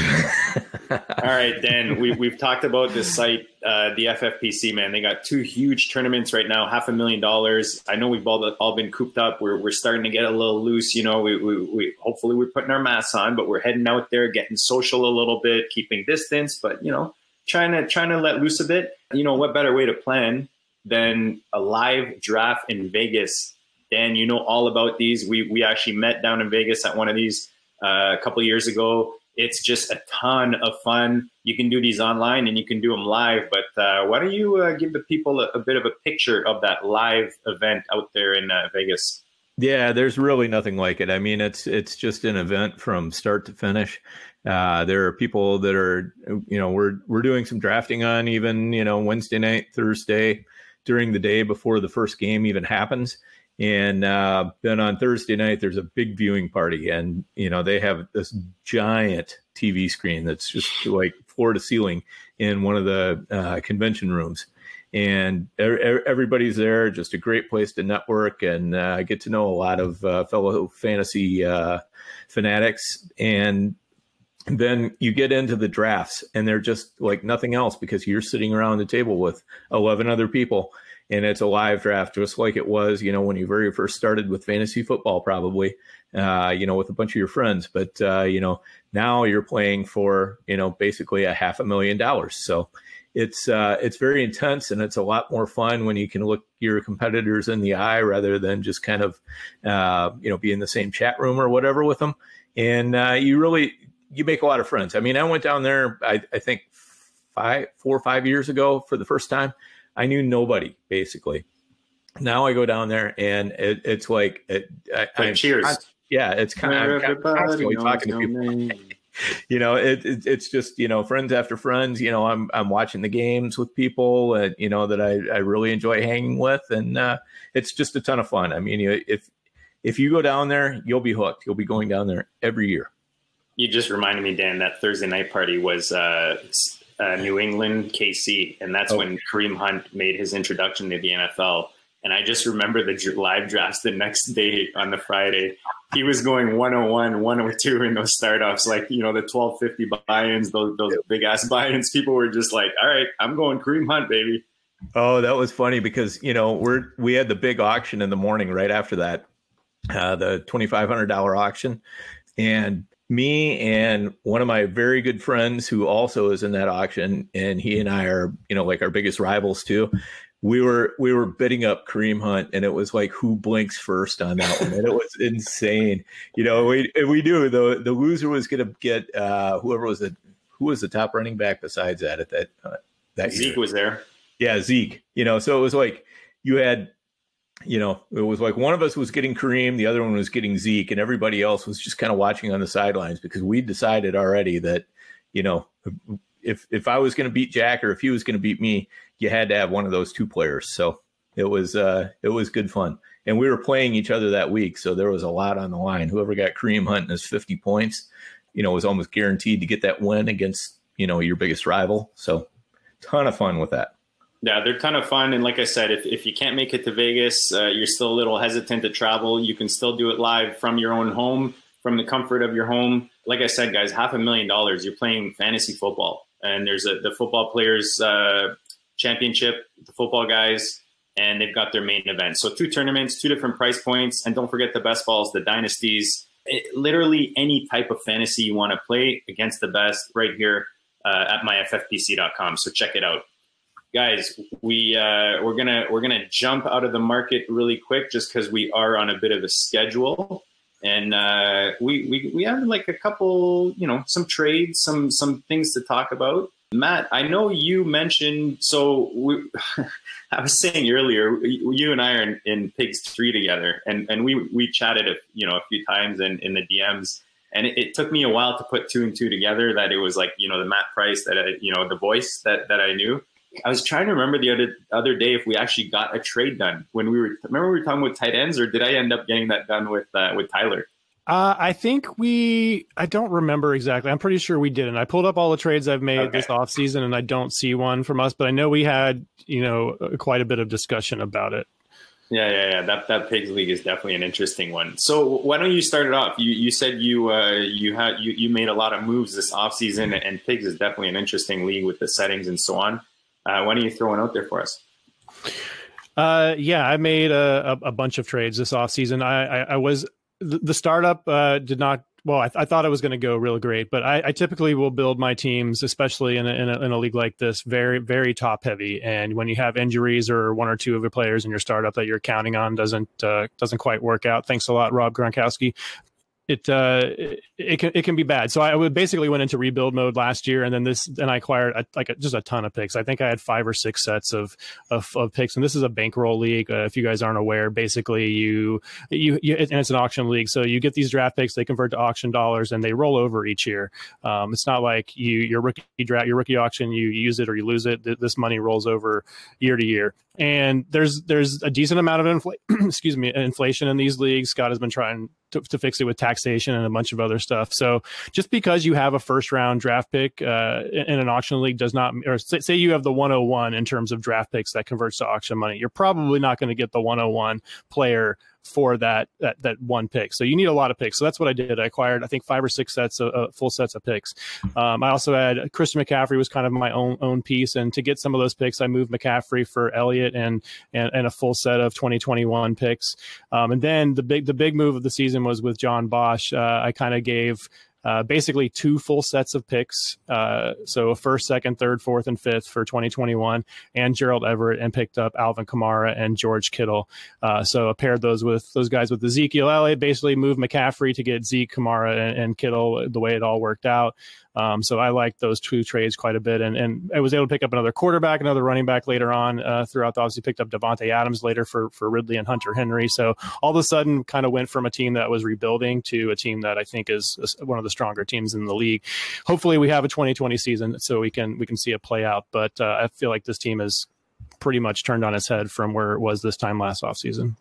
All right, Dan. We, we've talked about this site, uh, the FFPC. Man, they got two huge tournaments right now, half a million dollars. I know we've all all been cooped up. We're, we're starting to get a little loose. You know, we, we, we hopefully we're putting our masks on, but we're heading out there, getting social a little bit, keeping distance, but you know, trying to trying to let loose a bit. You know, what better way to plan than a live draft in Vegas? Dan, you know all about these. We we actually met down in Vegas at one of these uh, a couple years ago it's just a ton of fun. You can do these online and you can do them live. But uh, why don't you uh, give the people a, a, bit of a picture of that live event out there in uh, Vegas? Yeah, there's really nothing like it. I mean, it's it's just an event from start to finish. Uh, there are people that are, you know, we're we're doing some drafting on even, you know, Wednesday night, Thursday, during the day before the first game even happens. And uh, then on Thursday night, there's a big viewing party, and you know they have this giant TV screen that's just like floor to ceiling in one of the uh, convention rooms, and everybody's there. Just a great place to network and uh, get to know a lot of uh, fellow fantasy uh, fanatics. And then you get into the drafts, and they're just like nothing else because you're sitting around the table with 11 other people and it's a live draft just like it was you know when you very first started with fantasy football probably uh, you know with a bunch of your friends. But uh, you know now you're playing for you know basically a half a million dollars. So it's uh, it's very intense and it's a lot more fun when you can look your competitors in the eye rather than just kind of uh, you know be in the same chat room or whatever with them. And uh, you really you make a lot of friends i mean i went down there i, I think five four or five years ago for the first time I knew nobody basically. Now I go down there and it, it's like, it, I, like cheers. I, Yeah, it's kind of I'm constantly talking to people. you know, it, it, it's just you know friends after friends. You know, I'm I'm watching the games with people, uh, you know that I I really enjoy hanging with, and uh, it's just a ton of fun. I mean, if if you go down there, you'll be hooked. You'll be going down there every year. You just reminded me, Dan, that Thursday night party was uh, uh, New England KC, and that's oh. when Kareem Hunt made his introduction to the NFL. And I just remember the live drafts the next day on the Friday. He was going 101, 102 in those startups, like, you know, the 1250 buy ins, those, those big ass buy ins. People were just like, all right, I'm going Kareem Hunt, baby. Oh, that was funny because, you know, we're, we had the big auction in the morning right after that, uh, the $2,500 auction. And me and one of my very good friends who also is in that auction and he and I are you know like our biggest rivals too we were we were bidding up Kareem Hunt and it was like who blinks first on that one? And it was insane. You know we we knew the the loser was going to get uh whoever was the who was the top running back besides that at that uh, that Zeke year. was there. Yeah Zeke you know so it was like you had you know, it was like one of us was getting Kareem, the other one was getting Zeke, and everybody else was just kind of watching on the sidelines because we decided already that, you know, if if I was going to beat Jack or if he was going to beat me, you had to have one of those two players. So it was uh, it was good fun, and we were playing each other that week, so there was a lot on the line. Whoever got Kareem Hunt in his fifty points, you know, was almost guaranteed to get that win against you know your biggest rival. So ton of fun with that. Yeah, they're kind of fun. And like I said, if, if you can't make it to Vegas, uh, you're still a little hesitant to travel, you can still do it live from your own home, from the comfort of your home. Like I said, guys, half a million dollars, you're playing fantasy football. And there's a, the football players uh, championship, the football guys, and they've got their main event. So two tournaments, two different price points. And don't forget the best balls, the dynasties. It, literally any type of fantasy you want to play against the best right here uh, at myffpc.com. So check it out guys, we uh, we're gonna we're gonna jump out of the market really quick just because we are on a bit of a schedule, and uh, we, we we have like a couple, you know, some trades, some some things to talk about. Matt, I know you mentioned so. We, I was saying earlier, you and I are in, in, Pigs Three together, and and we we chatted a you know a few times in in the DMs. And it, it, took me a while to put two and two together. That it was like you know the Matt Price that I, you know the voice that that I knew, I was trying to remember the other other day if we actually got a trade done when we were. Remember we were talking about tight ends, or did I end up getting that done with uh, with Tyler? Uh, I think we. I don't remember exactly. I'm pretty sure we didn't. I pulled up all the trades I've made okay. this off season, and I don't see one from us. But I know we had, you know, quite a bit of discussion about it. Yeah, yeah, yeah. That that pigs league is definitely an interesting one. So why don't you start it off? You you said you uh, you had you, you made a lot of moves this off season, and pigs is definitely an interesting league with the settings and so on. Uh, why don't you throw one out there for us? Uh, yeah, I made a, a, bunch of trades this offseason. I, I, I was the, startup uh, did not well, I, th- I, thought it was going to go real great, but I, I, typically will build my teams, especially in a, in, a, in a, league like this, very, very top heavy. And when you have injuries or one or two of your players in your startup that you're counting on doesn't uh, doesn't quite work out. Thanks a lot, Rob Gronkowski it uh it, can it can be bad. So I would basically went into rebuild mode last year, and then this and I acquired a, like a, just a ton of picks. I think I had five or six sets of of, of picks, and this is a bankroll league. Uh, if you guys aren't aware, basically you, you you and it's an auction league, so you get these draft picks, they convert to auction dollars, and they roll over each year. Um, it's not like you your rookie draft your rookie auction, you use it or you lose it. This money rolls over year to year and there's there's a decent amount of infl- excuse me inflation in these leagues. Scott has been trying to, to, fix it with taxation and a bunch of other stuff. So just because you have a first round draft pick uh, in an auction league does not, or say, say you have the 101 in terms of draft picks that converts to auction money, you're probably not going to get the 101 player for that, that that one pick. So you need a lot of picks. So that's what I did. I acquired I think five or six sets of uh, full sets of picks. Um, I also had Christian McCaffrey was kind of my own own piece, and to get some of those picks, I moved McCaffrey for Elliott and and, and a full set of 2021 picks. Um, and then the big the big move of the season was with John Bosch. Uh, I kind of gave. Uh, basically two full sets of picks. Uh, so first, second, third, fourth, and fifth for 2021, and Gerald Everett, and picked up Alvin Kamara and George Kittle. Uh, so I paired those with those guys with Ezekiel Elliott, basically moved McCaffrey to get Zeke, Kamara, and, and Kittle the way it all worked out. Um, so I like those two trades quite a bit, and and I was able to pick up another quarterback, another running back later on uh, throughout. The, obviously, picked up Davante Adams later for for Ridley and Hunter Henry. So all of a sudden, kind of went from a team that was rebuilding to a team that I think is one of the stronger teams in the league. Hopefully, we have a 2020 season so we can we can see it play out. But uh, I feel like this team is pretty much turned on its head from where it was this time last offseason.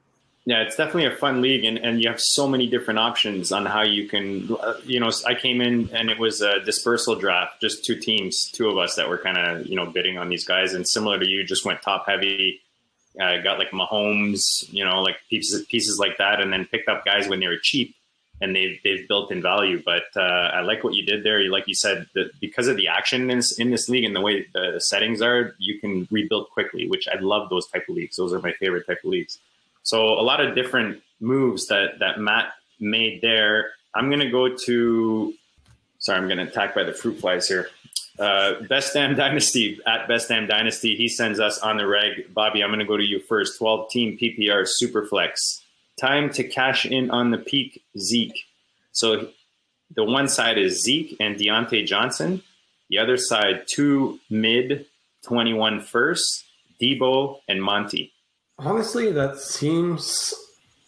Yeah, it's definitely a fun league, and, and you have so many different options on how you can. Uh, you know, I came in and it was a dispersal draft, just two teams, two of us that were kind of you know bidding on these guys, and similar to you, just went top heavy. Uh, got like Mahomes, you know, like pieces pieces like that, and then picked up guys when they were cheap, and they've they've built in value. But uh, I like what you did there. You like you said because of the action in this, in this league and the way the settings are, you can rebuild quickly, which I love those type of leagues. Those are my favorite type of leagues. So a lot of different moves that that Matt made there. I'm gonna go to. Sorry, I'm gonna attack by the fruit flies here. Uh, Best Damn Dynasty at Best Damn Dynasty. He sends us on the reg. Bobby, I'm gonna go to you first. 12 team PPR Superflex. Time to cash in on the peak Zeke. So the one side is Zeke and Diontae Johnson. The other side, two mid 21 first, Deebo and Monty. Honestly, that seems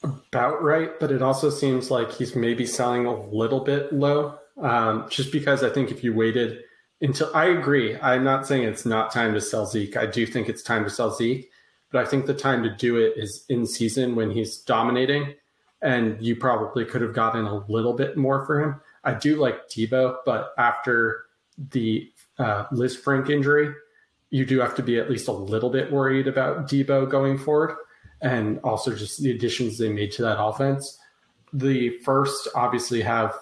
about right, but it also seems like he's maybe selling a little bit low. Um, just because I think if you waited until I agree, I'm not saying it's not time to sell Zeke. I do think it's time to sell Zeke, but I think the time to do it is in season when he's dominating, and you probably could have gotten a little bit more for him. I do like Deebo, but after the uh, Frank injury, you do have to be at least a little bit worried about Deebo going forward, and also just the additions they made to that offense. The first obviously have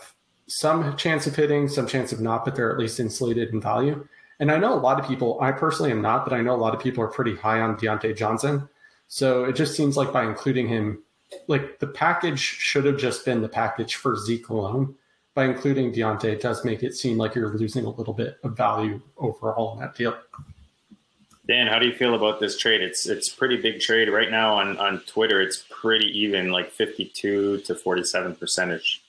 some chance of hitting, some chance of not, but they're at least insulated in value. And I know a lot of people, I personally am not, but I know a lot of people are pretty high on Diontae Johnson. So it just seems like by including him, like the package should have just been the package for Zeke alone. By including Diontae, it does make it seem like you're losing a little bit of value overall in that deal. Dan, how do you feel about this trade? It's it's pretty big trade right now on on Twitter. It's pretty even, like fifty two to forty seven percentage.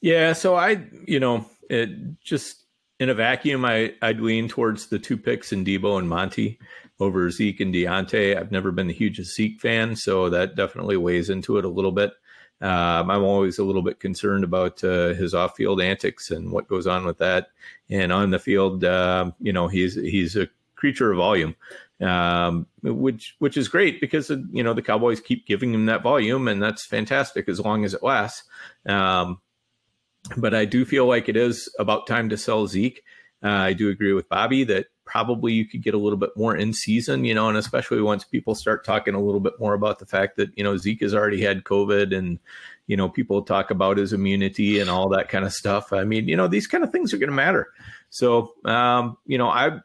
Yeah, so I, you know, it just in a vacuum, I I'd lean towards the two picks in Deebo and Monty over Zeke and Diontae. I've never been the hugest Zeke fan, so that definitely weighs into it a little bit. Um, I'm always a little bit concerned about uh, his off-field antics and what goes on with that. And on the field, uh, you know, he's he's a creature of volume, um, which which is great because you know the Cowboys keep giving him that volume, and that's fantastic as long as it lasts. Um, but I do feel like it is about time to sell Zeke. Uh, I do agree with Bobby that probably you could get a little bit more in season, you know, and especially once people start talking a little bit more about the fact that, you know, Zeke has already had COVID and, you know, people talk about his immunity and all that kind of stuff. I mean, you know, these kind of things are going to matter. So, um, you know, I,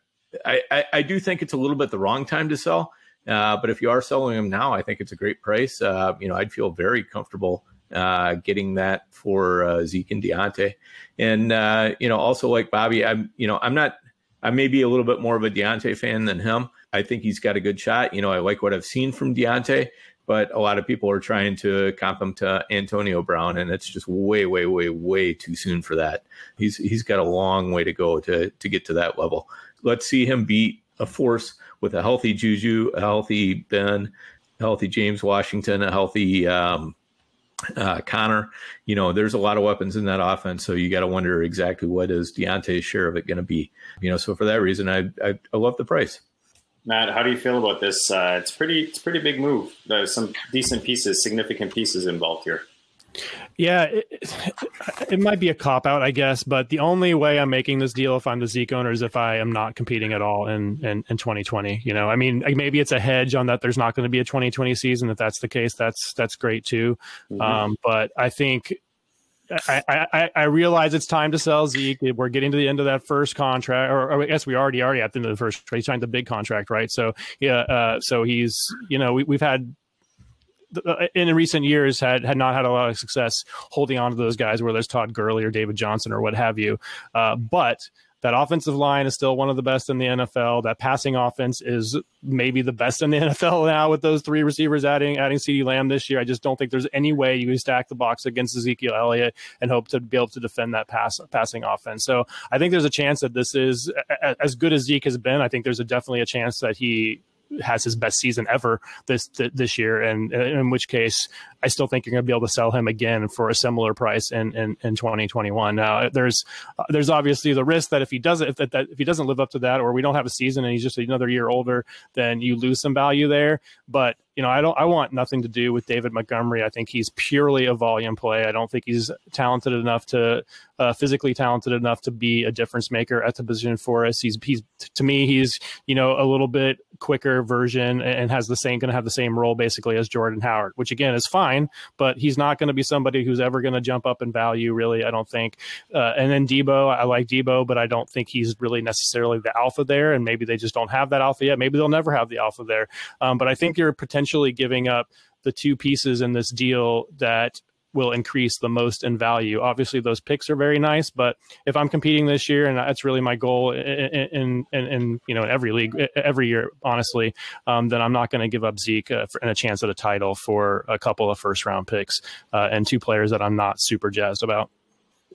I, I, do think it's a little bit the wrong time to sell. Uh, but if you are selling them now, I think it's a great price. Uh, you know, I'd feel very comfortable uh, getting that for uh, Zeke and Diontae. And uh, you know, also like Bobby, I'm you know, I'm not. I may be a little bit more of a Diontae fan than him. I think he's got a good shot. You know, I like what I've seen from Diontae, but a lot of people are trying to comp him to Antonio Brown, and it's just way, way, way, way too soon for that. He's he's got a long way to go to to get to that level let's see him beat a force with a healthy Juju, a healthy Ben, a healthy James Washington, a healthy um, uh, Conner. You know, there's a lot of weapons in that offense, so you got to wonder exactly what is Diontae's share of it going to be. You know, so for that reason, I, I, I love the price. Matt, how do you feel about this? Uh, it's pretty it's pretty big move. There's some decent pieces, significant pieces involved here. Yeah, it, it, might be a cop out, I guess, but the only way I'm making this deal if I'm the Zeke owner is if I am not competing at all in, in, in 2020. You know, I mean, maybe it's a hedge on that there's not going to be a 2020 season. If that's the case, that's that's great too. Mm-hmm. Um, but I think I, I, I, realize it's time to sell Zeke. We're getting to the end of that first contract, or, or I guess we already already at the end of the first. He signed the big contract, right? So yeah, uh, so he's you know we, we've had in recent years had had not had a lot of success holding on to those guys, whether it's Todd Gurley or David Johnson or what have you. Uh, but that offensive line is still one of the best in the NFL. That passing offense is maybe the best in the NFL now with those three receivers adding adding CeeDee Lamb this year. I just don't think there's any way you can stack the box against Ezekiel Elliott and hope to be able to defend that pass passing offense. So I think there's a chance that this is as good as Zeke has been. I think there's a, definitely a chance that he has his best season ever this this year, and in which case I still think you're going to be able to sell him again for a similar price in in, in 2021. Now there's uh, there's obviously the risk that if he doesn't if that, that, if he doesn't live up to that, or we don't have a season and he's just another year older, then you lose some value there. But you know, I don't. I want nothing to do with David Montgomery. I think he's purely a volume play. I don't think he's talented enough to, uh, physically talented enough to be a difference maker at the position for us. He's he's to me, he's you know a little bit quicker version and has the same going to have the same role basically as Jordan Howard, which again is fine, but he's not going to be somebody who's ever going to jump up in value. Really, I don't think. Uh, and then Deebo, I like Deebo, but I don't think he's really necessarily the alpha there. And maybe they just don't have that alpha yet. Maybe they'll never have the alpha there. Um, but I think you're potentially potentially giving up the two pieces in this deal that will increase the most in value. Obviously, those picks are very nice, but if I'm competing this year, and that's really my goal in in, in, you know in every league every year, honestly, um, then I'm not going to give up Zeke uh, for, and a chance at a title for a couple of first round picks uh, and two players that I'm not super jazzed about.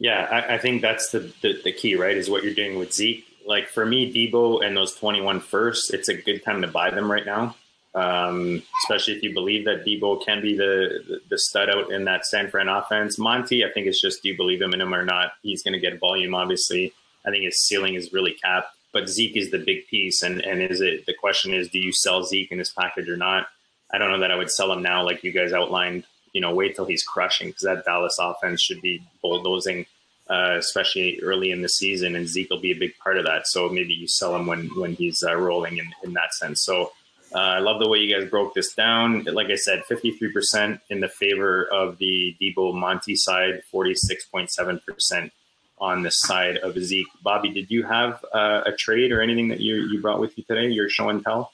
Yeah, I, I think that's the, the the key, right? Is what you're doing with Zeke. Like for me, Deebo and those 21 firsts, it's a good time to buy them right now um, especially if you believe that Deebo can be the, the stud out in that San Fran offense. Monty, I think it's just do you believe him in him or not? He's going to get volume, obviously. I think his ceiling is really capped, but Zeke is the big piece. And, and is it the question is, do you sell Zeke in this package or not? I don't know that I would sell him now, like you guys outlined. You know, wait till he's crushing because that Dallas offense should be bulldozing, uh, especially early in the season, and Zeke will be a big part of that. So maybe you sell him when when he's uh, rolling in, in that sense. So uh, I love the way you guys broke this down. Like I said, 53% in the favor of the Deebo Monty side, 46.7% on the side of Zeke. Bobby, did you have uh, a trade or anything that you, you brought with you today, your show and tell?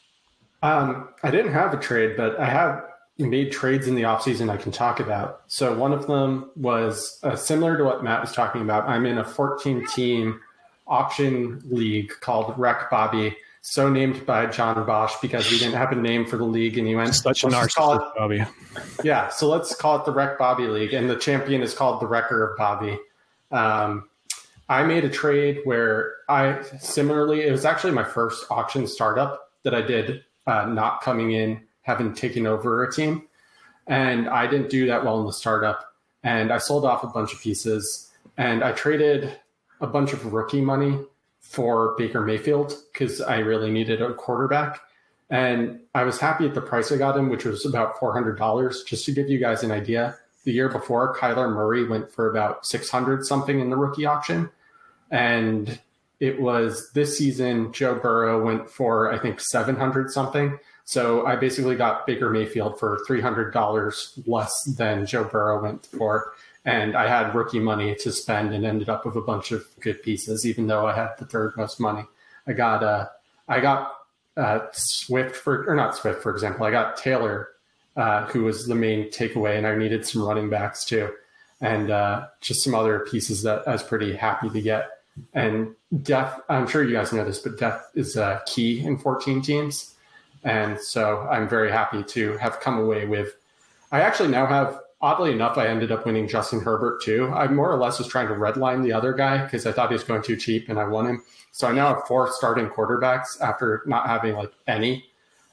Um, I didn't have a trade, but I have made trades in the offseason I can talk about. So one of them was uh, similar to what Matt was talking about. I'm in a 14 team auction league called Rec Bobby so named by John Bosch because we didn't have a name for the league, and he went such a narcissist, Bobby. Yeah, so let's call it the Wreck Bobby League, and the champion is called the Wrecker of Bobby. Um, I made a trade where I similarly, it was actually my first auction startup that I did, uh, not coming in, having taken over a team, and I didn't do that well in the startup, and I sold off a bunch of pieces, and I traded a bunch of rookie money for Baker Mayfield because I really needed a quarterback. And I was happy at the price I got him, which was about $400. Just to give you guys an idea, the year before, Kyler Murray went for about 600 something in the rookie auction. And it was this season, Joe Burrow went for, I think, 700 something. So I basically got Baker Mayfield for $300 less than Joe Burrow went for and I had rookie money to spend and ended up with a bunch of good pieces, even though I had the third most money. I got uh, I got uh, Swift for or not Swift for example. I got Taylor, uh, who was the main takeaway, and I needed some running backs too, and uh, just some other pieces that I was pretty happy to get. And depth, I'm sure you guys know this, but depth is uh, key in 14 teams, and so I'm very happy to have come away with. I actually now have oddly enough, I ended up winning Justin Herbert too. I more or less was trying to redline the other guy because I thought he was going too cheap and I won him. So I now have four starting quarterbacks after not having like any.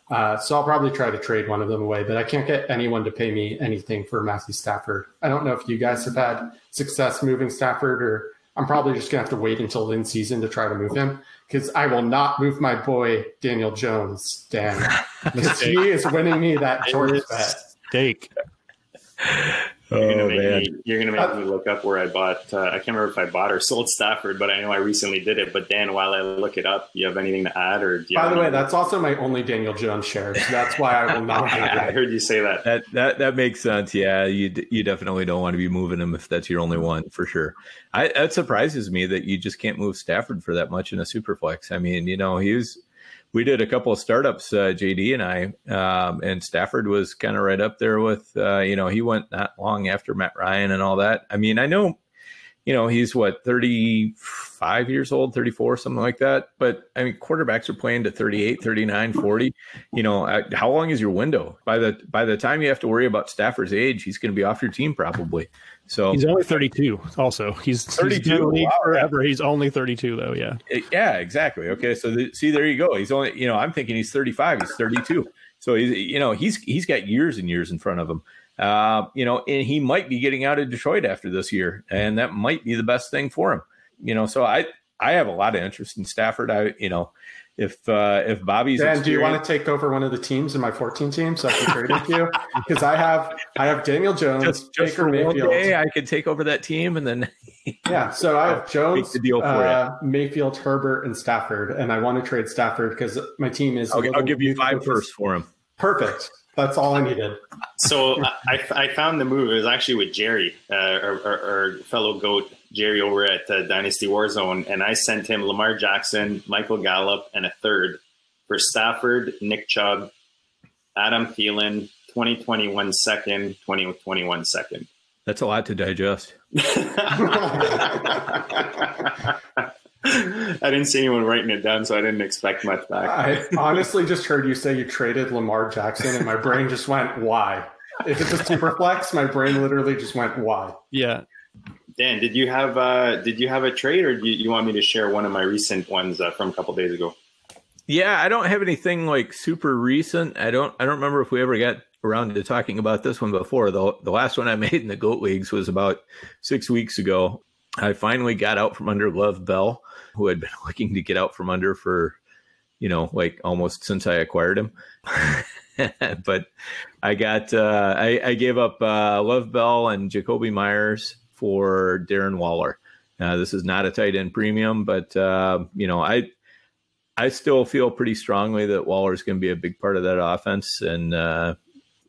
Uh, so I'll probably try to trade one of them away, but I can't get anyone to pay me anything for Matthew Stafford. I don't know if you guys have had success moving Stafford, or I'm probably just gonna have to wait until in season to try to move him because I will not move my boy Daniel Jones, Dan, because he is winning me that short bet. Steak. You're gonna, oh, make me, you're gonna make me look up where I bought. Uh, I can't remember if I bought or sold Stafford, but I know I recently did it. But Dan, while I look it up, you have anything to add, or by the way, that's also my only Daniel Jones share. So that's why I will not. I heard you say that. That that that makes sense. Yeah, you you definitely don't want to be moving him if that's your only one for sure. I, it surprises me that you just can't move Stafford for that much in a super flex. I mean, you know, he was we did a couple of startups, uh, JD and I, um, and Stafford was kind of right up there with, uh, you know, he went not long after Matt Ryan and all that. I mean, I know, you know, he's what, 35 years old, 34, something like that. But I mean, quarterbacks are playing to 38, 39, 40. You know, uh, how long is your window? By the, by the time you have to worry about Stafford's age, he's going to be off your team probably. So he's only 32. Also, he's 32 he's wow, forever. He's only 32 though. Yeah. Yeah, exactly. Okay, so the, see, there you go. He's only, you know, I'm thinking he's 35. He's 32. So he's, you know, he's he's got years and years in front of him. Uh, you know, and he might be getting out of Detroit after this year, and that might be the best thing for him. You know, so I I have a lot of interest in Stafford. I, you know, if uh, if Bobby's Dan, do you want to take over one of the teams in my 14 team so I can trade with you? Because I have I have Daniel Jones, just, just Baker Mayfield. Day, I could take over that team and then yeah. So I have Jones, the deal for uh, Mayfield, Herbert, and Stafford, and I want to trade Stafford because my team is. I'll, I'll give you five first for him. Perfect. That's all I needed. So I, I found the move. It was actually with Jerry, uh, our, our, our, fellow goat Jerry over at uh, Dynasty Warzone, and I sent him Lamar Jackson, Michael Gallup, and a third for Stafford, Nick Chubb, Adam Thielen, 2021 second, 2021 second. That's a lot to digest. I didn't see anyone writing it down, so I didn't expect much back. I honestly just heard you say you traded Lamar Jackson, and my brain just went, "Why?" If it's a super flex, my brain literally just went, "Why?" Yeah. Dan, did you have uh, did you have a trade, or do you, you want me to share one of my recent ones uh, from a couple days ago? Yeah, I don't have anything like super recent. I don't I don't remember if we ever got around to talking about this one before. The the last one I made in the goat leagues was about six weeks ago. I finally got out from under Lev Bell, who had been looking to get out from under for, you know, like almost since I acquired him. but I got, uh, I, I gave up uh, Lev Bell and Jakobi Meyers for Darren Waller. Uh, this is not a tight end premium, but uh, you know, I I still feel pretty strongly that Waller is going to be a big part of that offense in uh,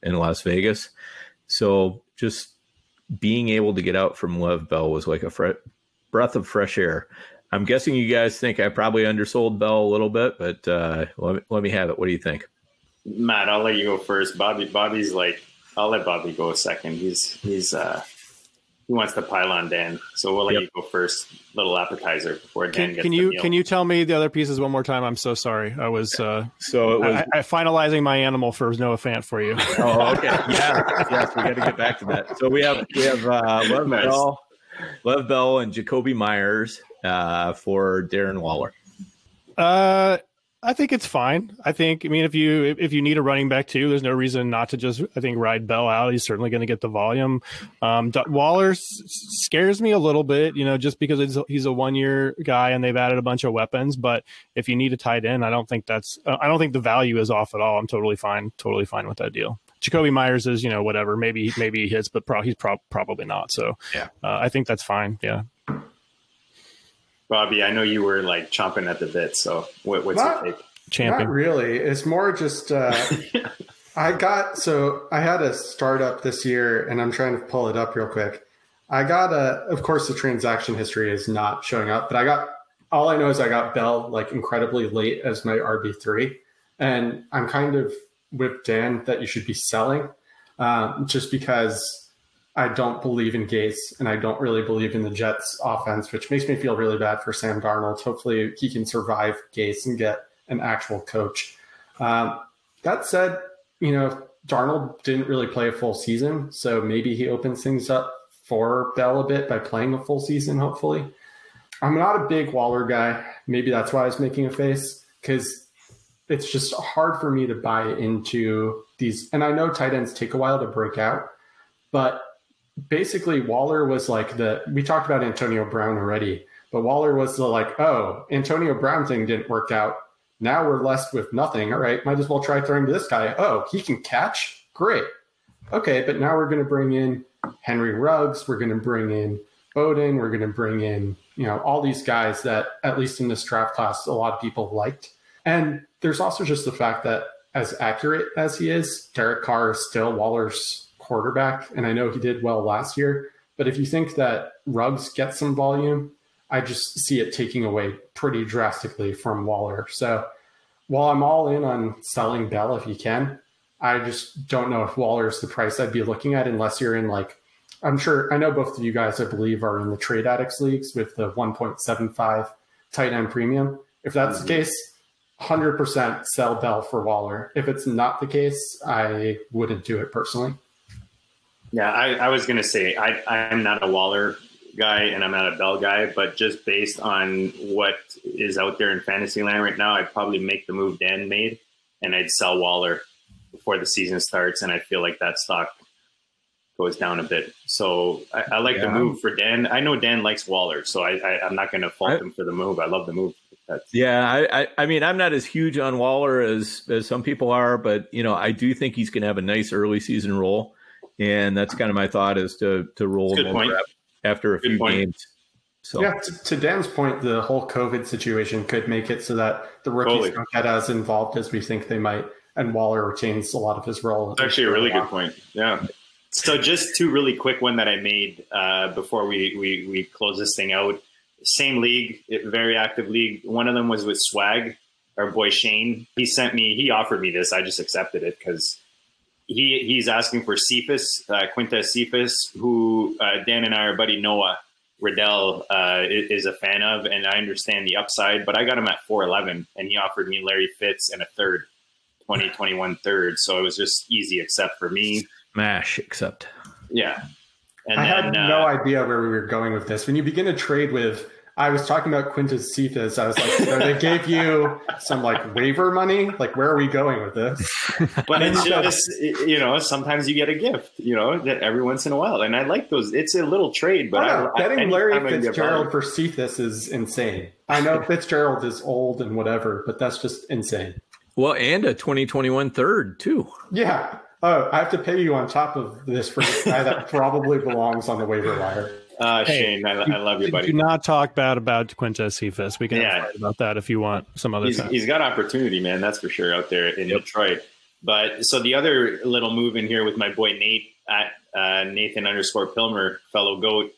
in Las Vegas. So just being able to get out from Lev Bell was like a fre- breath of fresh air. I'm guessing you guys think I probably undersold Bell a little bit, but uh, let, me, let me have it. What do you think? Matt, I'll let you go first. Bobby, Bobby's like, I'll let Bobby go a second. He's he's uh, he wants to pile on Dan, so we'll let yep. you go first. Little appetizer before Dan can, gets. Can you can you tell me the other pieces one more time? I'm so sorry. I was uh, so it was I, I, finalizing my animal for Noah Fant for you. oh, okay. Yeah, yes, we got to get back to that. So we have we have uh, Lev nice. Bell, Lev Bell, and Jakobi Meyers uh, for Darren Waller. Uh, I think it's fine. I think, I mean, if you if you need a running back too, there's no reason not to just I think ride Bell out. He's certainly going to get the volume. Um, Waller s- scares me a little bit, you know, just because he's a one year guy and they've added a bunch of weapons. But if you need a tight end, I don't think that's I don't think the value is off at all. I'm totally fine, totally fine with that deal. Jakobi Meyers is, you know, whatever. Maybe maybe he hits, but pro- he's pro- probably not. So yeah, uh, I think that's fine. Yeah. Bobby, I know you were like chomping at the bit. So what, what's not, your take? Champion. Not really. It's more just uh, I got so I had a startup this year, and I'm trying to pull it up real quick. I got a. Of course, the transaction history is not showing up, but I got all I know is I got Bell like incredibly late as my RB three, and I'm kind of with Dan that you should be selling, um, just because I don't believe in Gase and I don't really believe in the Jets offense, which makes me feel really bad for Sam Darnold. Hopefully he can survive Gase and get an actual coach. Um, that said, you know, Darnold didn't really play a full season, so maybe he opens things up for Bell a bit by playing a full season, hopefully. I'm not a big Waller guy. Maybe that's why I was making a face because it's just hard for me to buy into these. And I know tight ends take a while to break out, but basically Waller was like the we talked about Antonio Brown already, but Waller was the like, oh, Antonio Brown thing didn't work out. Now we're left with nothing. All right, might as well try throwing to this guy. Oh, he can catch. Great. Okay, but now we're going to bring in Henry Ruggs. We're going to bring in Bowden. We're going to bring in you know all these guys that at least in this draft class a lot of people liked. And there's also just the fact that as accurate as he is, Derek Carr is still Waller's quarterback, and I know he did well last year. But if you think that Ruggs gets some volume, I just see it taking away pretty drastically from Waller. So while I'm all in on selling Bell if you can, I just don't know if Waller is the price I'd be looking at unless you're in like I'm sure I know both of you guys I believe are in the trade addicts leagues with the 1.75 tight end premium. If that's mm-hmm. the case, 100% sell Bell for Waller. If it's not the case, I wouldn't do it personally. Yeah, I, I was going to say I, I'm not a Waller guy and I'm not a Bell guy, but just based on what is out there in fantasy land right now, I'd probably make the move Dan made and I'd sell Waller before the season starts. And I feel like that stock goes down a bit. So I, I like yeah. the move for Dan. I know Dan likes Waller, so I, I, am not going to fault I, him for the move. I love the move. That's, yeah, I, I mean, I'm not as huge on Waller as as some people are, but you know, I do think he's going to have a nice early season role, and that's kind of my thought is to to roll him over after a good few point. games. So yeah, to, to, Dan's point, the whole COVID situation could make it so that the rookies totally. don't get as involved as we think they might, and Waller retains a lot of his role. That's actually a really good point. Yeah. So just two really quick one that I made uh, before we, we we close this thing out same league, very active league. One of them was with Swag, our boy Shane. He sent me, he offered me this. I just accepted it because he he's asking for Cephus, uh, Quintez Cephus, who uh, Dan and I, our buddy Noah Riddell, uh, is a fan of, and I understand the upside. But I got him at 411, and he offered me Larry Fitz and a third, 2021 third. So it was just easy, except for me. Mash, except. Yeah. And I then, had no uh, idea where we were going with this. When you begin to trade with, I was talking about Quintez Cephus. I was like, so they gave you some like waiver money. Like, where are we going with this? but it's just, you know, sometimes you get a gift, you know, that every once in a while. And I like those. It's a little trade, but oh, I, getting I, Larry Fitzgerald for Cephus is insane. I know Fitzgerald is old and whatever, but that's just insane. Well, and a 2021 third too. Yeah. Oh, I have to pay you on top of this for a guy that probably belongs on the waiver wire. Uh, hey, Shane, I, I, love you, buddy. Do not talk bad about Quintez Cephus. We can yeah. about that if you want some other he's, time. He's got opportunity, man. That's for sure out there in yep. Detroit. But so the other little move in here with my boy Nate at uh, Nathan underscore Pilmer, fellow goat,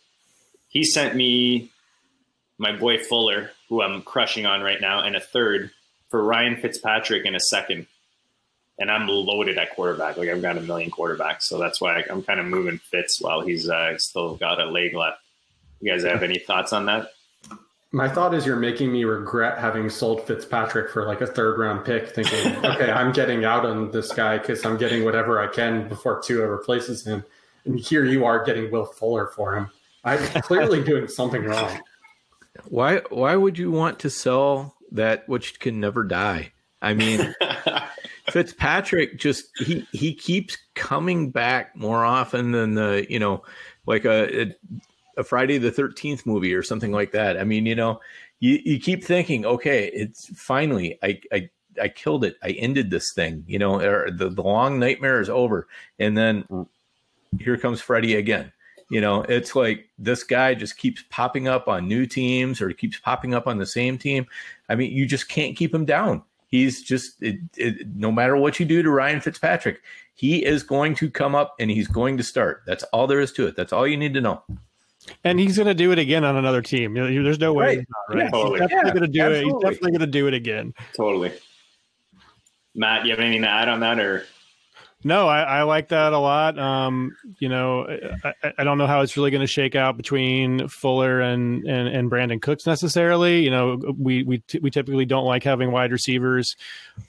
he sent me my boy Fuller, who I'm crushing on right now, and a third for Ryan Fitzpatrick in a second and I'm loaded at quarterback. Like I've got a million quarterbacks, so that's why I, am kind of moving Fitz while he's uh, still got a leg left. You guys have any thoughts on that? My thought is you're making me regret having sold Fitzpatrick for like a third round pick, thinking, okay, I'm getting out on this guy because I'm getting whatever I can before Tua replaces him. And here you are getting Will Fuller for him. I'm clearly doing something wrong. Why? Why would you want to sell that which can never die? I mean, Fitzpatrick just he he keeps coming back more often than the you know like a a Friday the Thirteenth movie or something like that. I mean, you know, you you keep thinking, okay, it's finally I I I killed it. I ended this thing. You know, the the long nightmare is over, and then here comes Freddy again. You know, it's like this guy just keeps popping up on new teams or keeps popping up on the same team. I mean, you just can't keep him down. He's just it, it, no matter what you do to Ryan Fitzpatrick, he is going to come up and he's going to start. That's all there is to it. That's all you need to know. And he's going to do it again on another team. There's no way. Right. Not, right? Yeah, totally. He's definitely yeah, going to do absolutely. it. He's definitely going to do it again. Totally. Matt, you have anything to add on that, or no, I, I, like that a lot. Um, you know, I, I, don't know how it's really going to shake out between Fuller and, and, and Brandin Cooks necessarily. You know, we we t- we typically don't like having wide receivers.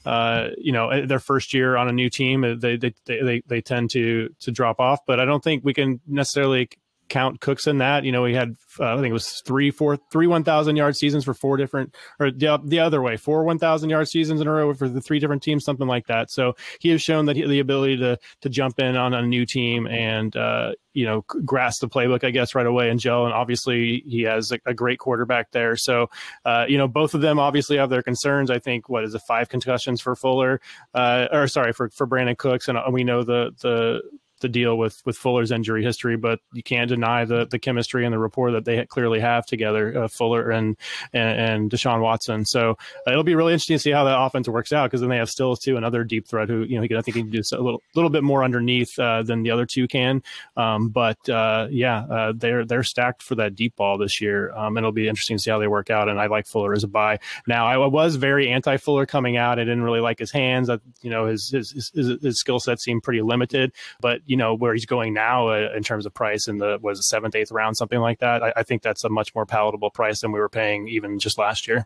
Uh, you know, their first year on a new team, they they they they tend to to drop off. But I don't think we can necessarily count Cooks in that. You know, he had uh, I think it was three, four, three one thousand yard seasons for four different, or the, the other way, four one thousand yard seasons in a row for the three different teams, something like that. So he has shown that he, the ability to to jump in on a new team and uh, you know grasp the playbook, I guess, right away and gel. And obviously, he has a, a great quarterback there. So uh, you know, both of them obviously have their concerns. I think what is it, five concussions for Fuller, uh, or sorry for for Brandin Cooks, and we know the the to deal with with Fuller's injury history, but you can't deny the the chemistry and the rapport that they clearly have together, uh, Fuller and, and, and Deshaun Watson. So uh, it'll be really interesting to see how that offense works out because then they have Stills too, another deep threat who you know he can, I think he can do a little little bit more underneath uh, than the other two can. Um, but uh, yeah, uh, they're they're stacked for that deep ball this year, um, and it'll be interesting to see how they work out. And I like Fuller as a buy. Now I was very anti Fuller coming out. I didn't really like his hands. I, you know his his his, his skill set seemed pretty limited, but you know where he's going now uh, in terms of price in the was seventh eighth round something like that. I, I think that's a much more palatable price than we were paying even just last year.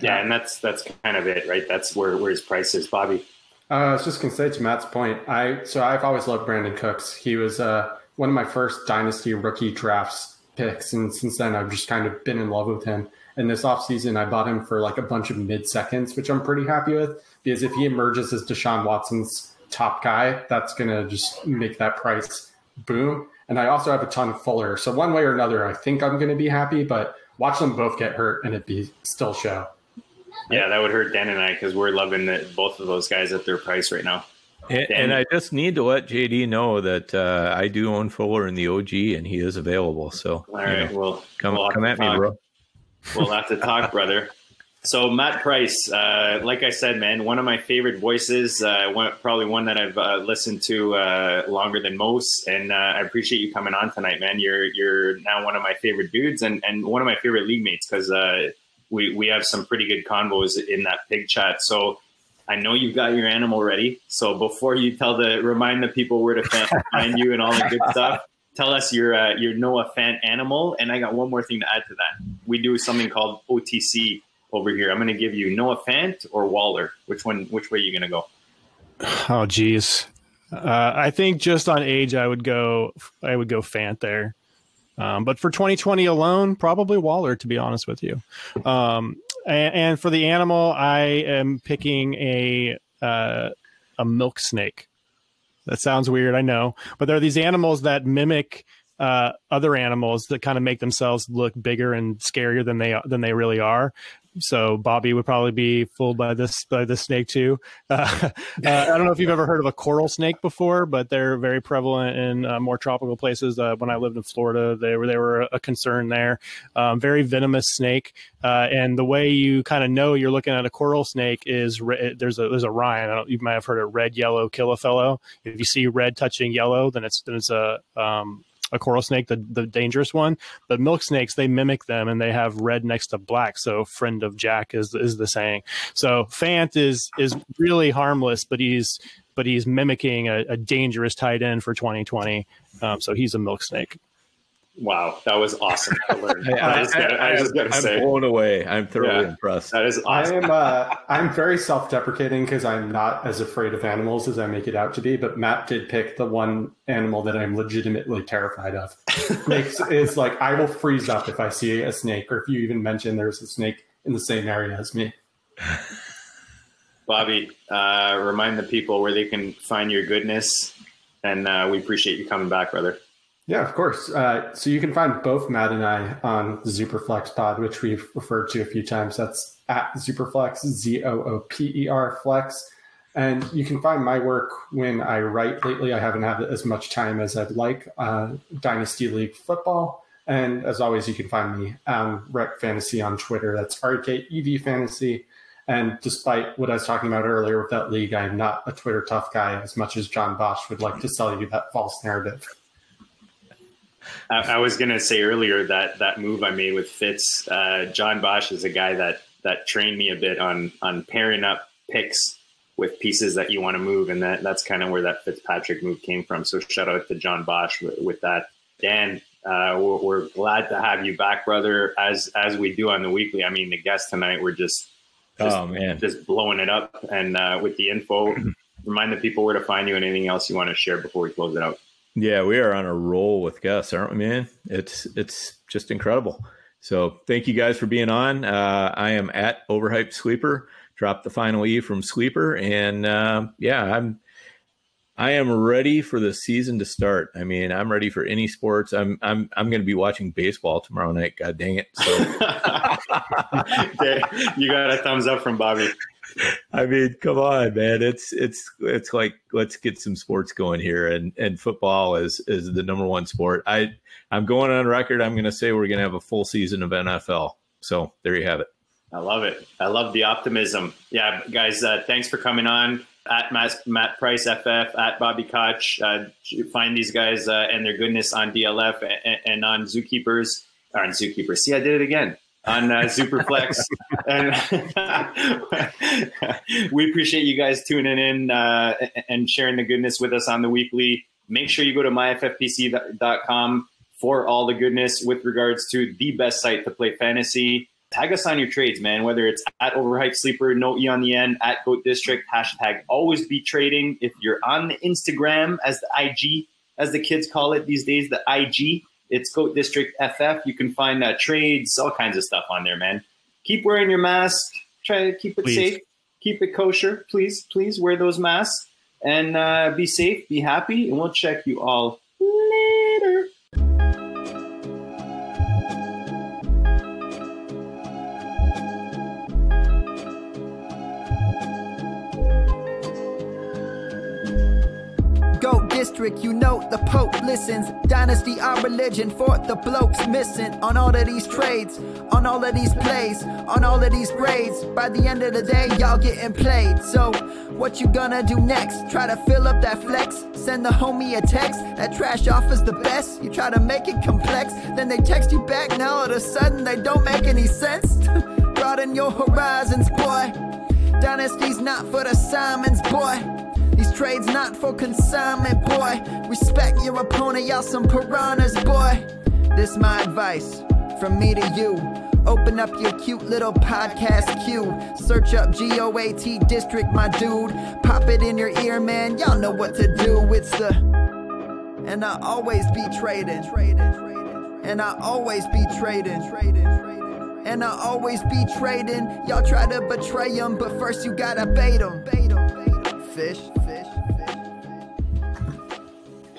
Yeah, and that's that's kind of it, right? That's where where his price is, Bobby. Uh, I was just gonna say to Matt's point. I so I've always loved Brandin Cooks. He was uh, one of my first dynasty rookie drafts picks, and since then I've just kind of been in love with him. And this offseason, I bought him for like a bunch of mid seconds, which I'm pretty happy with because if he emerges as Deshaun Watson's top guy, that's gonna just make that price boom. And I also have a ton of Fuller, so one way or another, I think I'm gonna be happy. But watch them both get hurt, and it be still show. Yeah, that would hurt Dan and I because we're loving the, both of those guys at their price right now. And, and, I just need to let JD know that uh, I do own Fuller in the OG, and he is available. So, all right, know, well, come we'll come at talk. me, bro. We'll have to talk, brother. So Matt Price, uh, like I said, man, one of my favorite voices. Uh, one, probably one that I've uh, listened to uh, longer than most, and uh, I appreciate you coming on tonight, man. You're you're now one of my favorite dudes, and, and one of my favorite league mates because uh, we we have some pretty good convos in that pig chat. So I know you've got your animal ready. So before you tell the remind the people where to find you and all the good stuff, tell us your uh, your Noah Fant animal. And I got one more thing to add to that. We do something called OTC over here. I'm going to give you Noah Fant or Waller. Which one? Which way are you going to go? Oh, geez. Uh, I think just on age, I would go. I would go Fant there. Um, but for 2020 alone, probably Waller, to be honest with you. Um, and, and, for the animal, I am picking a uh, a milk snake. That sounds weird, I know, but there are these animals that mimic uh, other animals that kind of make themselves look bigger and scarier than they than they really are so Bobby would probably be fooled by this by this snake too. Uh, uh, I don't know if you've ever heard of a coral snake before, but they're very prevalent in uh, more tropical places. Uh, when I lived in Florida, they were they were a concern there. Um, very venomous snake, uh, and the way you kind of know you're looking at a coral snake is re- there's a there's a rhyme. you might have heard of red, yellow, kill a fellow. If you see red touching yellow, then it's then it's a um, a coral snake, the, the dangerous one. But milk snakes, they mimic them and they have red next to black. So friend of Jack is is the saying. So Fant is is really harmless, but he's but he's mimicking a, a dangerous tight end for 2020. Um, so he's a milk snake. Wow, that was awesome to learn. I, just gotta, I, I, I just gotta I'm say, blown away. I'm thoroughly yeah, impressed. That is awesome. I am. Uh, I'm very self-deprecating because I'm not as afraid of animals as I make it out to be. But Matt did pick the one animal that I'm legitimately terrified of. Snakes is like I will freeze up if I see a snake, or if you even mention there's a snake in the same area as me. Bobby, uh, remind the people where they can find your goodness, and uh, we appreciate you coming back, brother. Yeah, of course. Uh, so you can find both Matt and I on the Zooperflex pod, which we've referred to a few times. That's at Zooperflex, Z O O P E R Flex. And you can find my work when I write. Lately, I haven't had as much time as I'd like. Uh, Dynasty League football. And as always, you can find me on Rek Fantasy on Twitter. That's R K E V Fantasy. And despite what I was talking about earlier with that league, I'm not a Twitter tough guy as much as John Bosch would like to sell you that false narrative. I, I was going to say earlier that that move I made with Fitz, uh, John Bosch is a guy that that trained me a bit on on pairing up picks with pieces that you want to move, and that that's kind of where that Fitzpatrick move came from. So shout out to John Bosch with, with that. Dan, uh, we're, we're, glad to have you back, brother. As as we do on the weekly. I mean, the guests tonight were just, just oh man, just blowing it up, and uh, with the info. remind the people where to find you and anything else you want to share before we close it out. Yeah, we are on a roll with Gus, aren't we, man? It's it's just incredible. So thank you guys for being on. Uh, I am at Overhyped Sleeper. Drop the final E from Sleeper, and uh, yeah, I'm I am ready for the season to start. I mean, I'm ready for any sports. I'm I'm I'm going to be watching baseball tomorrow night. God dang it! So you got a thumbs up from Bobby. I mean, come on, man. It's it's it's like let's get some sports going here, and and football is is the number one sport. I I'm going on record. I'm going to say we're going to have a full season of NFL. So there you have it. I love it. I love the optimism. Yeah, guys, uh, thanks for coming on. At Matt, Matt Price FF, at Bobby Koch. Uh, find these guys uh, and their goodness on DLF and, and on Zookeepers. Or on Zookeepers. See, I did it again on uh, Superflex. and we appreciate you guys tuning in uh, and sharing the goodness with us on the weekly. Make sure you go to myffpc.com for all the goodness with regards to the best site to play fantasy. Tag us on your trades, man. Whether it's at Overhyped Sleeper, no E on the end, at Goat District, hashtag always be trading. If you're on the Instagram as the IG, as the kids call it these days, the IG, it's Goat District FF. You can find uh, trades, all kinds of stuff on there, man. Keep wearing your mask. Try to keep it please. safe. Keep it kosher. Please, please wear those masks and uh, be safe, be happy, and we'll check you all district, you know the Pope listens. Dynasty, our religion, for the blokes missing. On all of these trades, on all of these plays, on all of these grades. By the end of the day, y'all getting played. So, what you gonna do next? Try to fill up that flex? Send the homie a text. That trash offers the best. You try to make it complex, then they text you back. Now all of a sudden, they don't make any sense. Broaden your horizons, boy. Dynasty's not for the Simons, boy. These trades not for consignment, boy. Respect your opponent, y'all some piranhas, boy. This my advice from me to you. Open up your cute little podcast queue. Search up GOAT District, my dude. Pop it in your ear, man. Y'all know what to do. It's the. And I always be trading. And I always be trading. And I always be trading. Y'all try to betray them, but first you gotta bait them. Fish.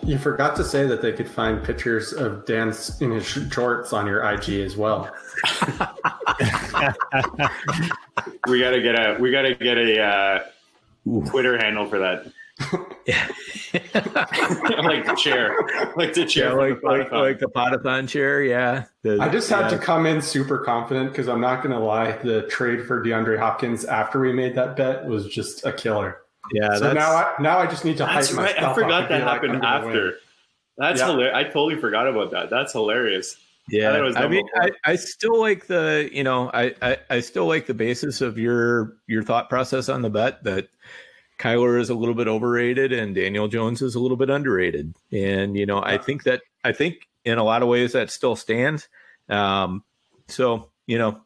You forgot to say that they could find pictures of Dan in his shorts on your IG as well. we gotta get a we gotta get a uh, Twitter handle for that. Yeah, like the chair, like the chair, yeah, like, the like, like the potathon chair. Yeah, the, I just had yeah. to come in super confident because I'm not gonna lie. The trade for DeAndre Hopkins after we made that bet was just a killer. Yeah. So now I now I just need to hype right. I forgot that happened like, after. That's yeah. hilarious. I totally forgot about that. That's hilarious. Yeah, I, I mean, I, I still like the you know I, I I still like the basis of your your thought process on the bet that Kyler is a little bit overrated and Daniel Jones is a little bit underrated, and you know I think that I think in a lot of ways that still stands. Um, so you know,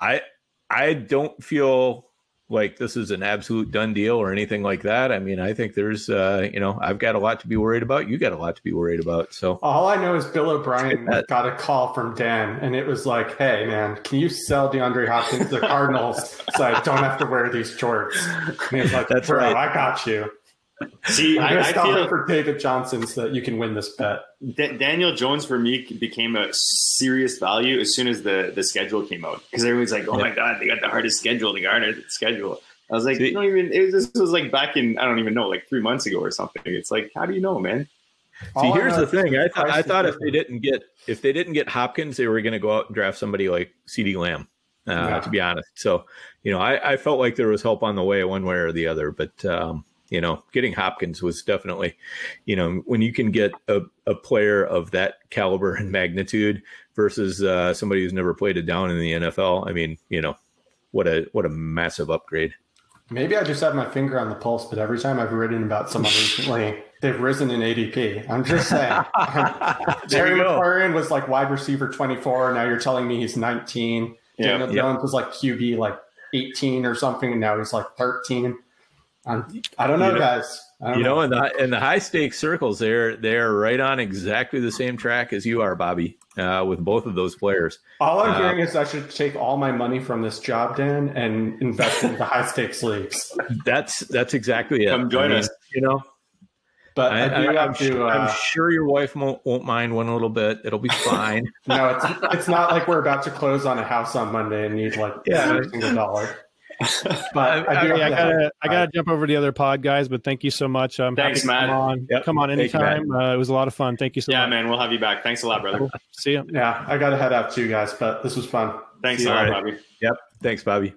I I don't feel like this is an absolute done deal or anything like that. I mean, I think there's, uh, you know, I've got a lot to be worried about. You got a lot to be worried about. So all I know is Bill O'Brien got a call from Dan, and it was like, "Hey, man, can you sell DeAndre Hopkins to the Cardinals so I don't have to wear these shorts?" And he's like, "That's right, I got you." See, I, I feel for David Johnson so that you can win this bet. D- Daniel Jones for me became a serious value as soon as the the schedule came out because everyone's like, "Oh yeah. my god, they got the hardest schedule, the hardest schedule." I was like, See, don't even. It was, this was like back in I don't even know, like three months ago or something. It's like, how do you know, man? See, here's the thing. I thought I thought if they didn't get if they didn't get Hopkins, they were going to go out and draft somebody like CeeDee Lamb. Uh, yeah. To be honest, so you know, I, I felt like there was help on the way, one way or the other. But um, you know, getting Hopkins was definitely, you know, when you can get a, a player of that caliber and magnitude versus uh, somebody who's never played it down in the NFL. I mean, you know, what a what a massive upgrade. Maybe I just have my finger on the pulse, but every time I've written about someone recently, they've risen in ADP. I'm just saying. Terry McLaurin was like wide receiver 24. Now you're telling me he's 19. Yeah, Daniel yep. Jones was like QB like 18 or something, and now he's like 13. I'm, I do not know, you know guys. Don't you know, know, in the in the high stakes circles, they're they're right on exactly the same track as you are, Bobby, uh, with both of those players. All I'm uh, hearing is I should take all my money from this job, Dan, and invest in the high stakes leagues. That's that's exactly it. Come join I mean, us. You know, but I, I, am sure, uh, sure, your wife won't, won't mind one little bit. It'll be fine. no, it's it's not like we're about to close on a house on Monday and need like yeah. every single dollar But I, do Okay, I gotta, I gotta jump over to the other pod guys, but thank you so much. Um, Thanks, happy to Matt. Come on, Yep. come on Thank you, anytime. uh, it was a lot of fun. Thank you so much. yeah, much. man, we'll have you back. Thanks a lot, brother. See you. Yeah, I got to head out too, guys. But this was fun. Thanks See a you lot. Bobby. Yep. Thanks, Bobby.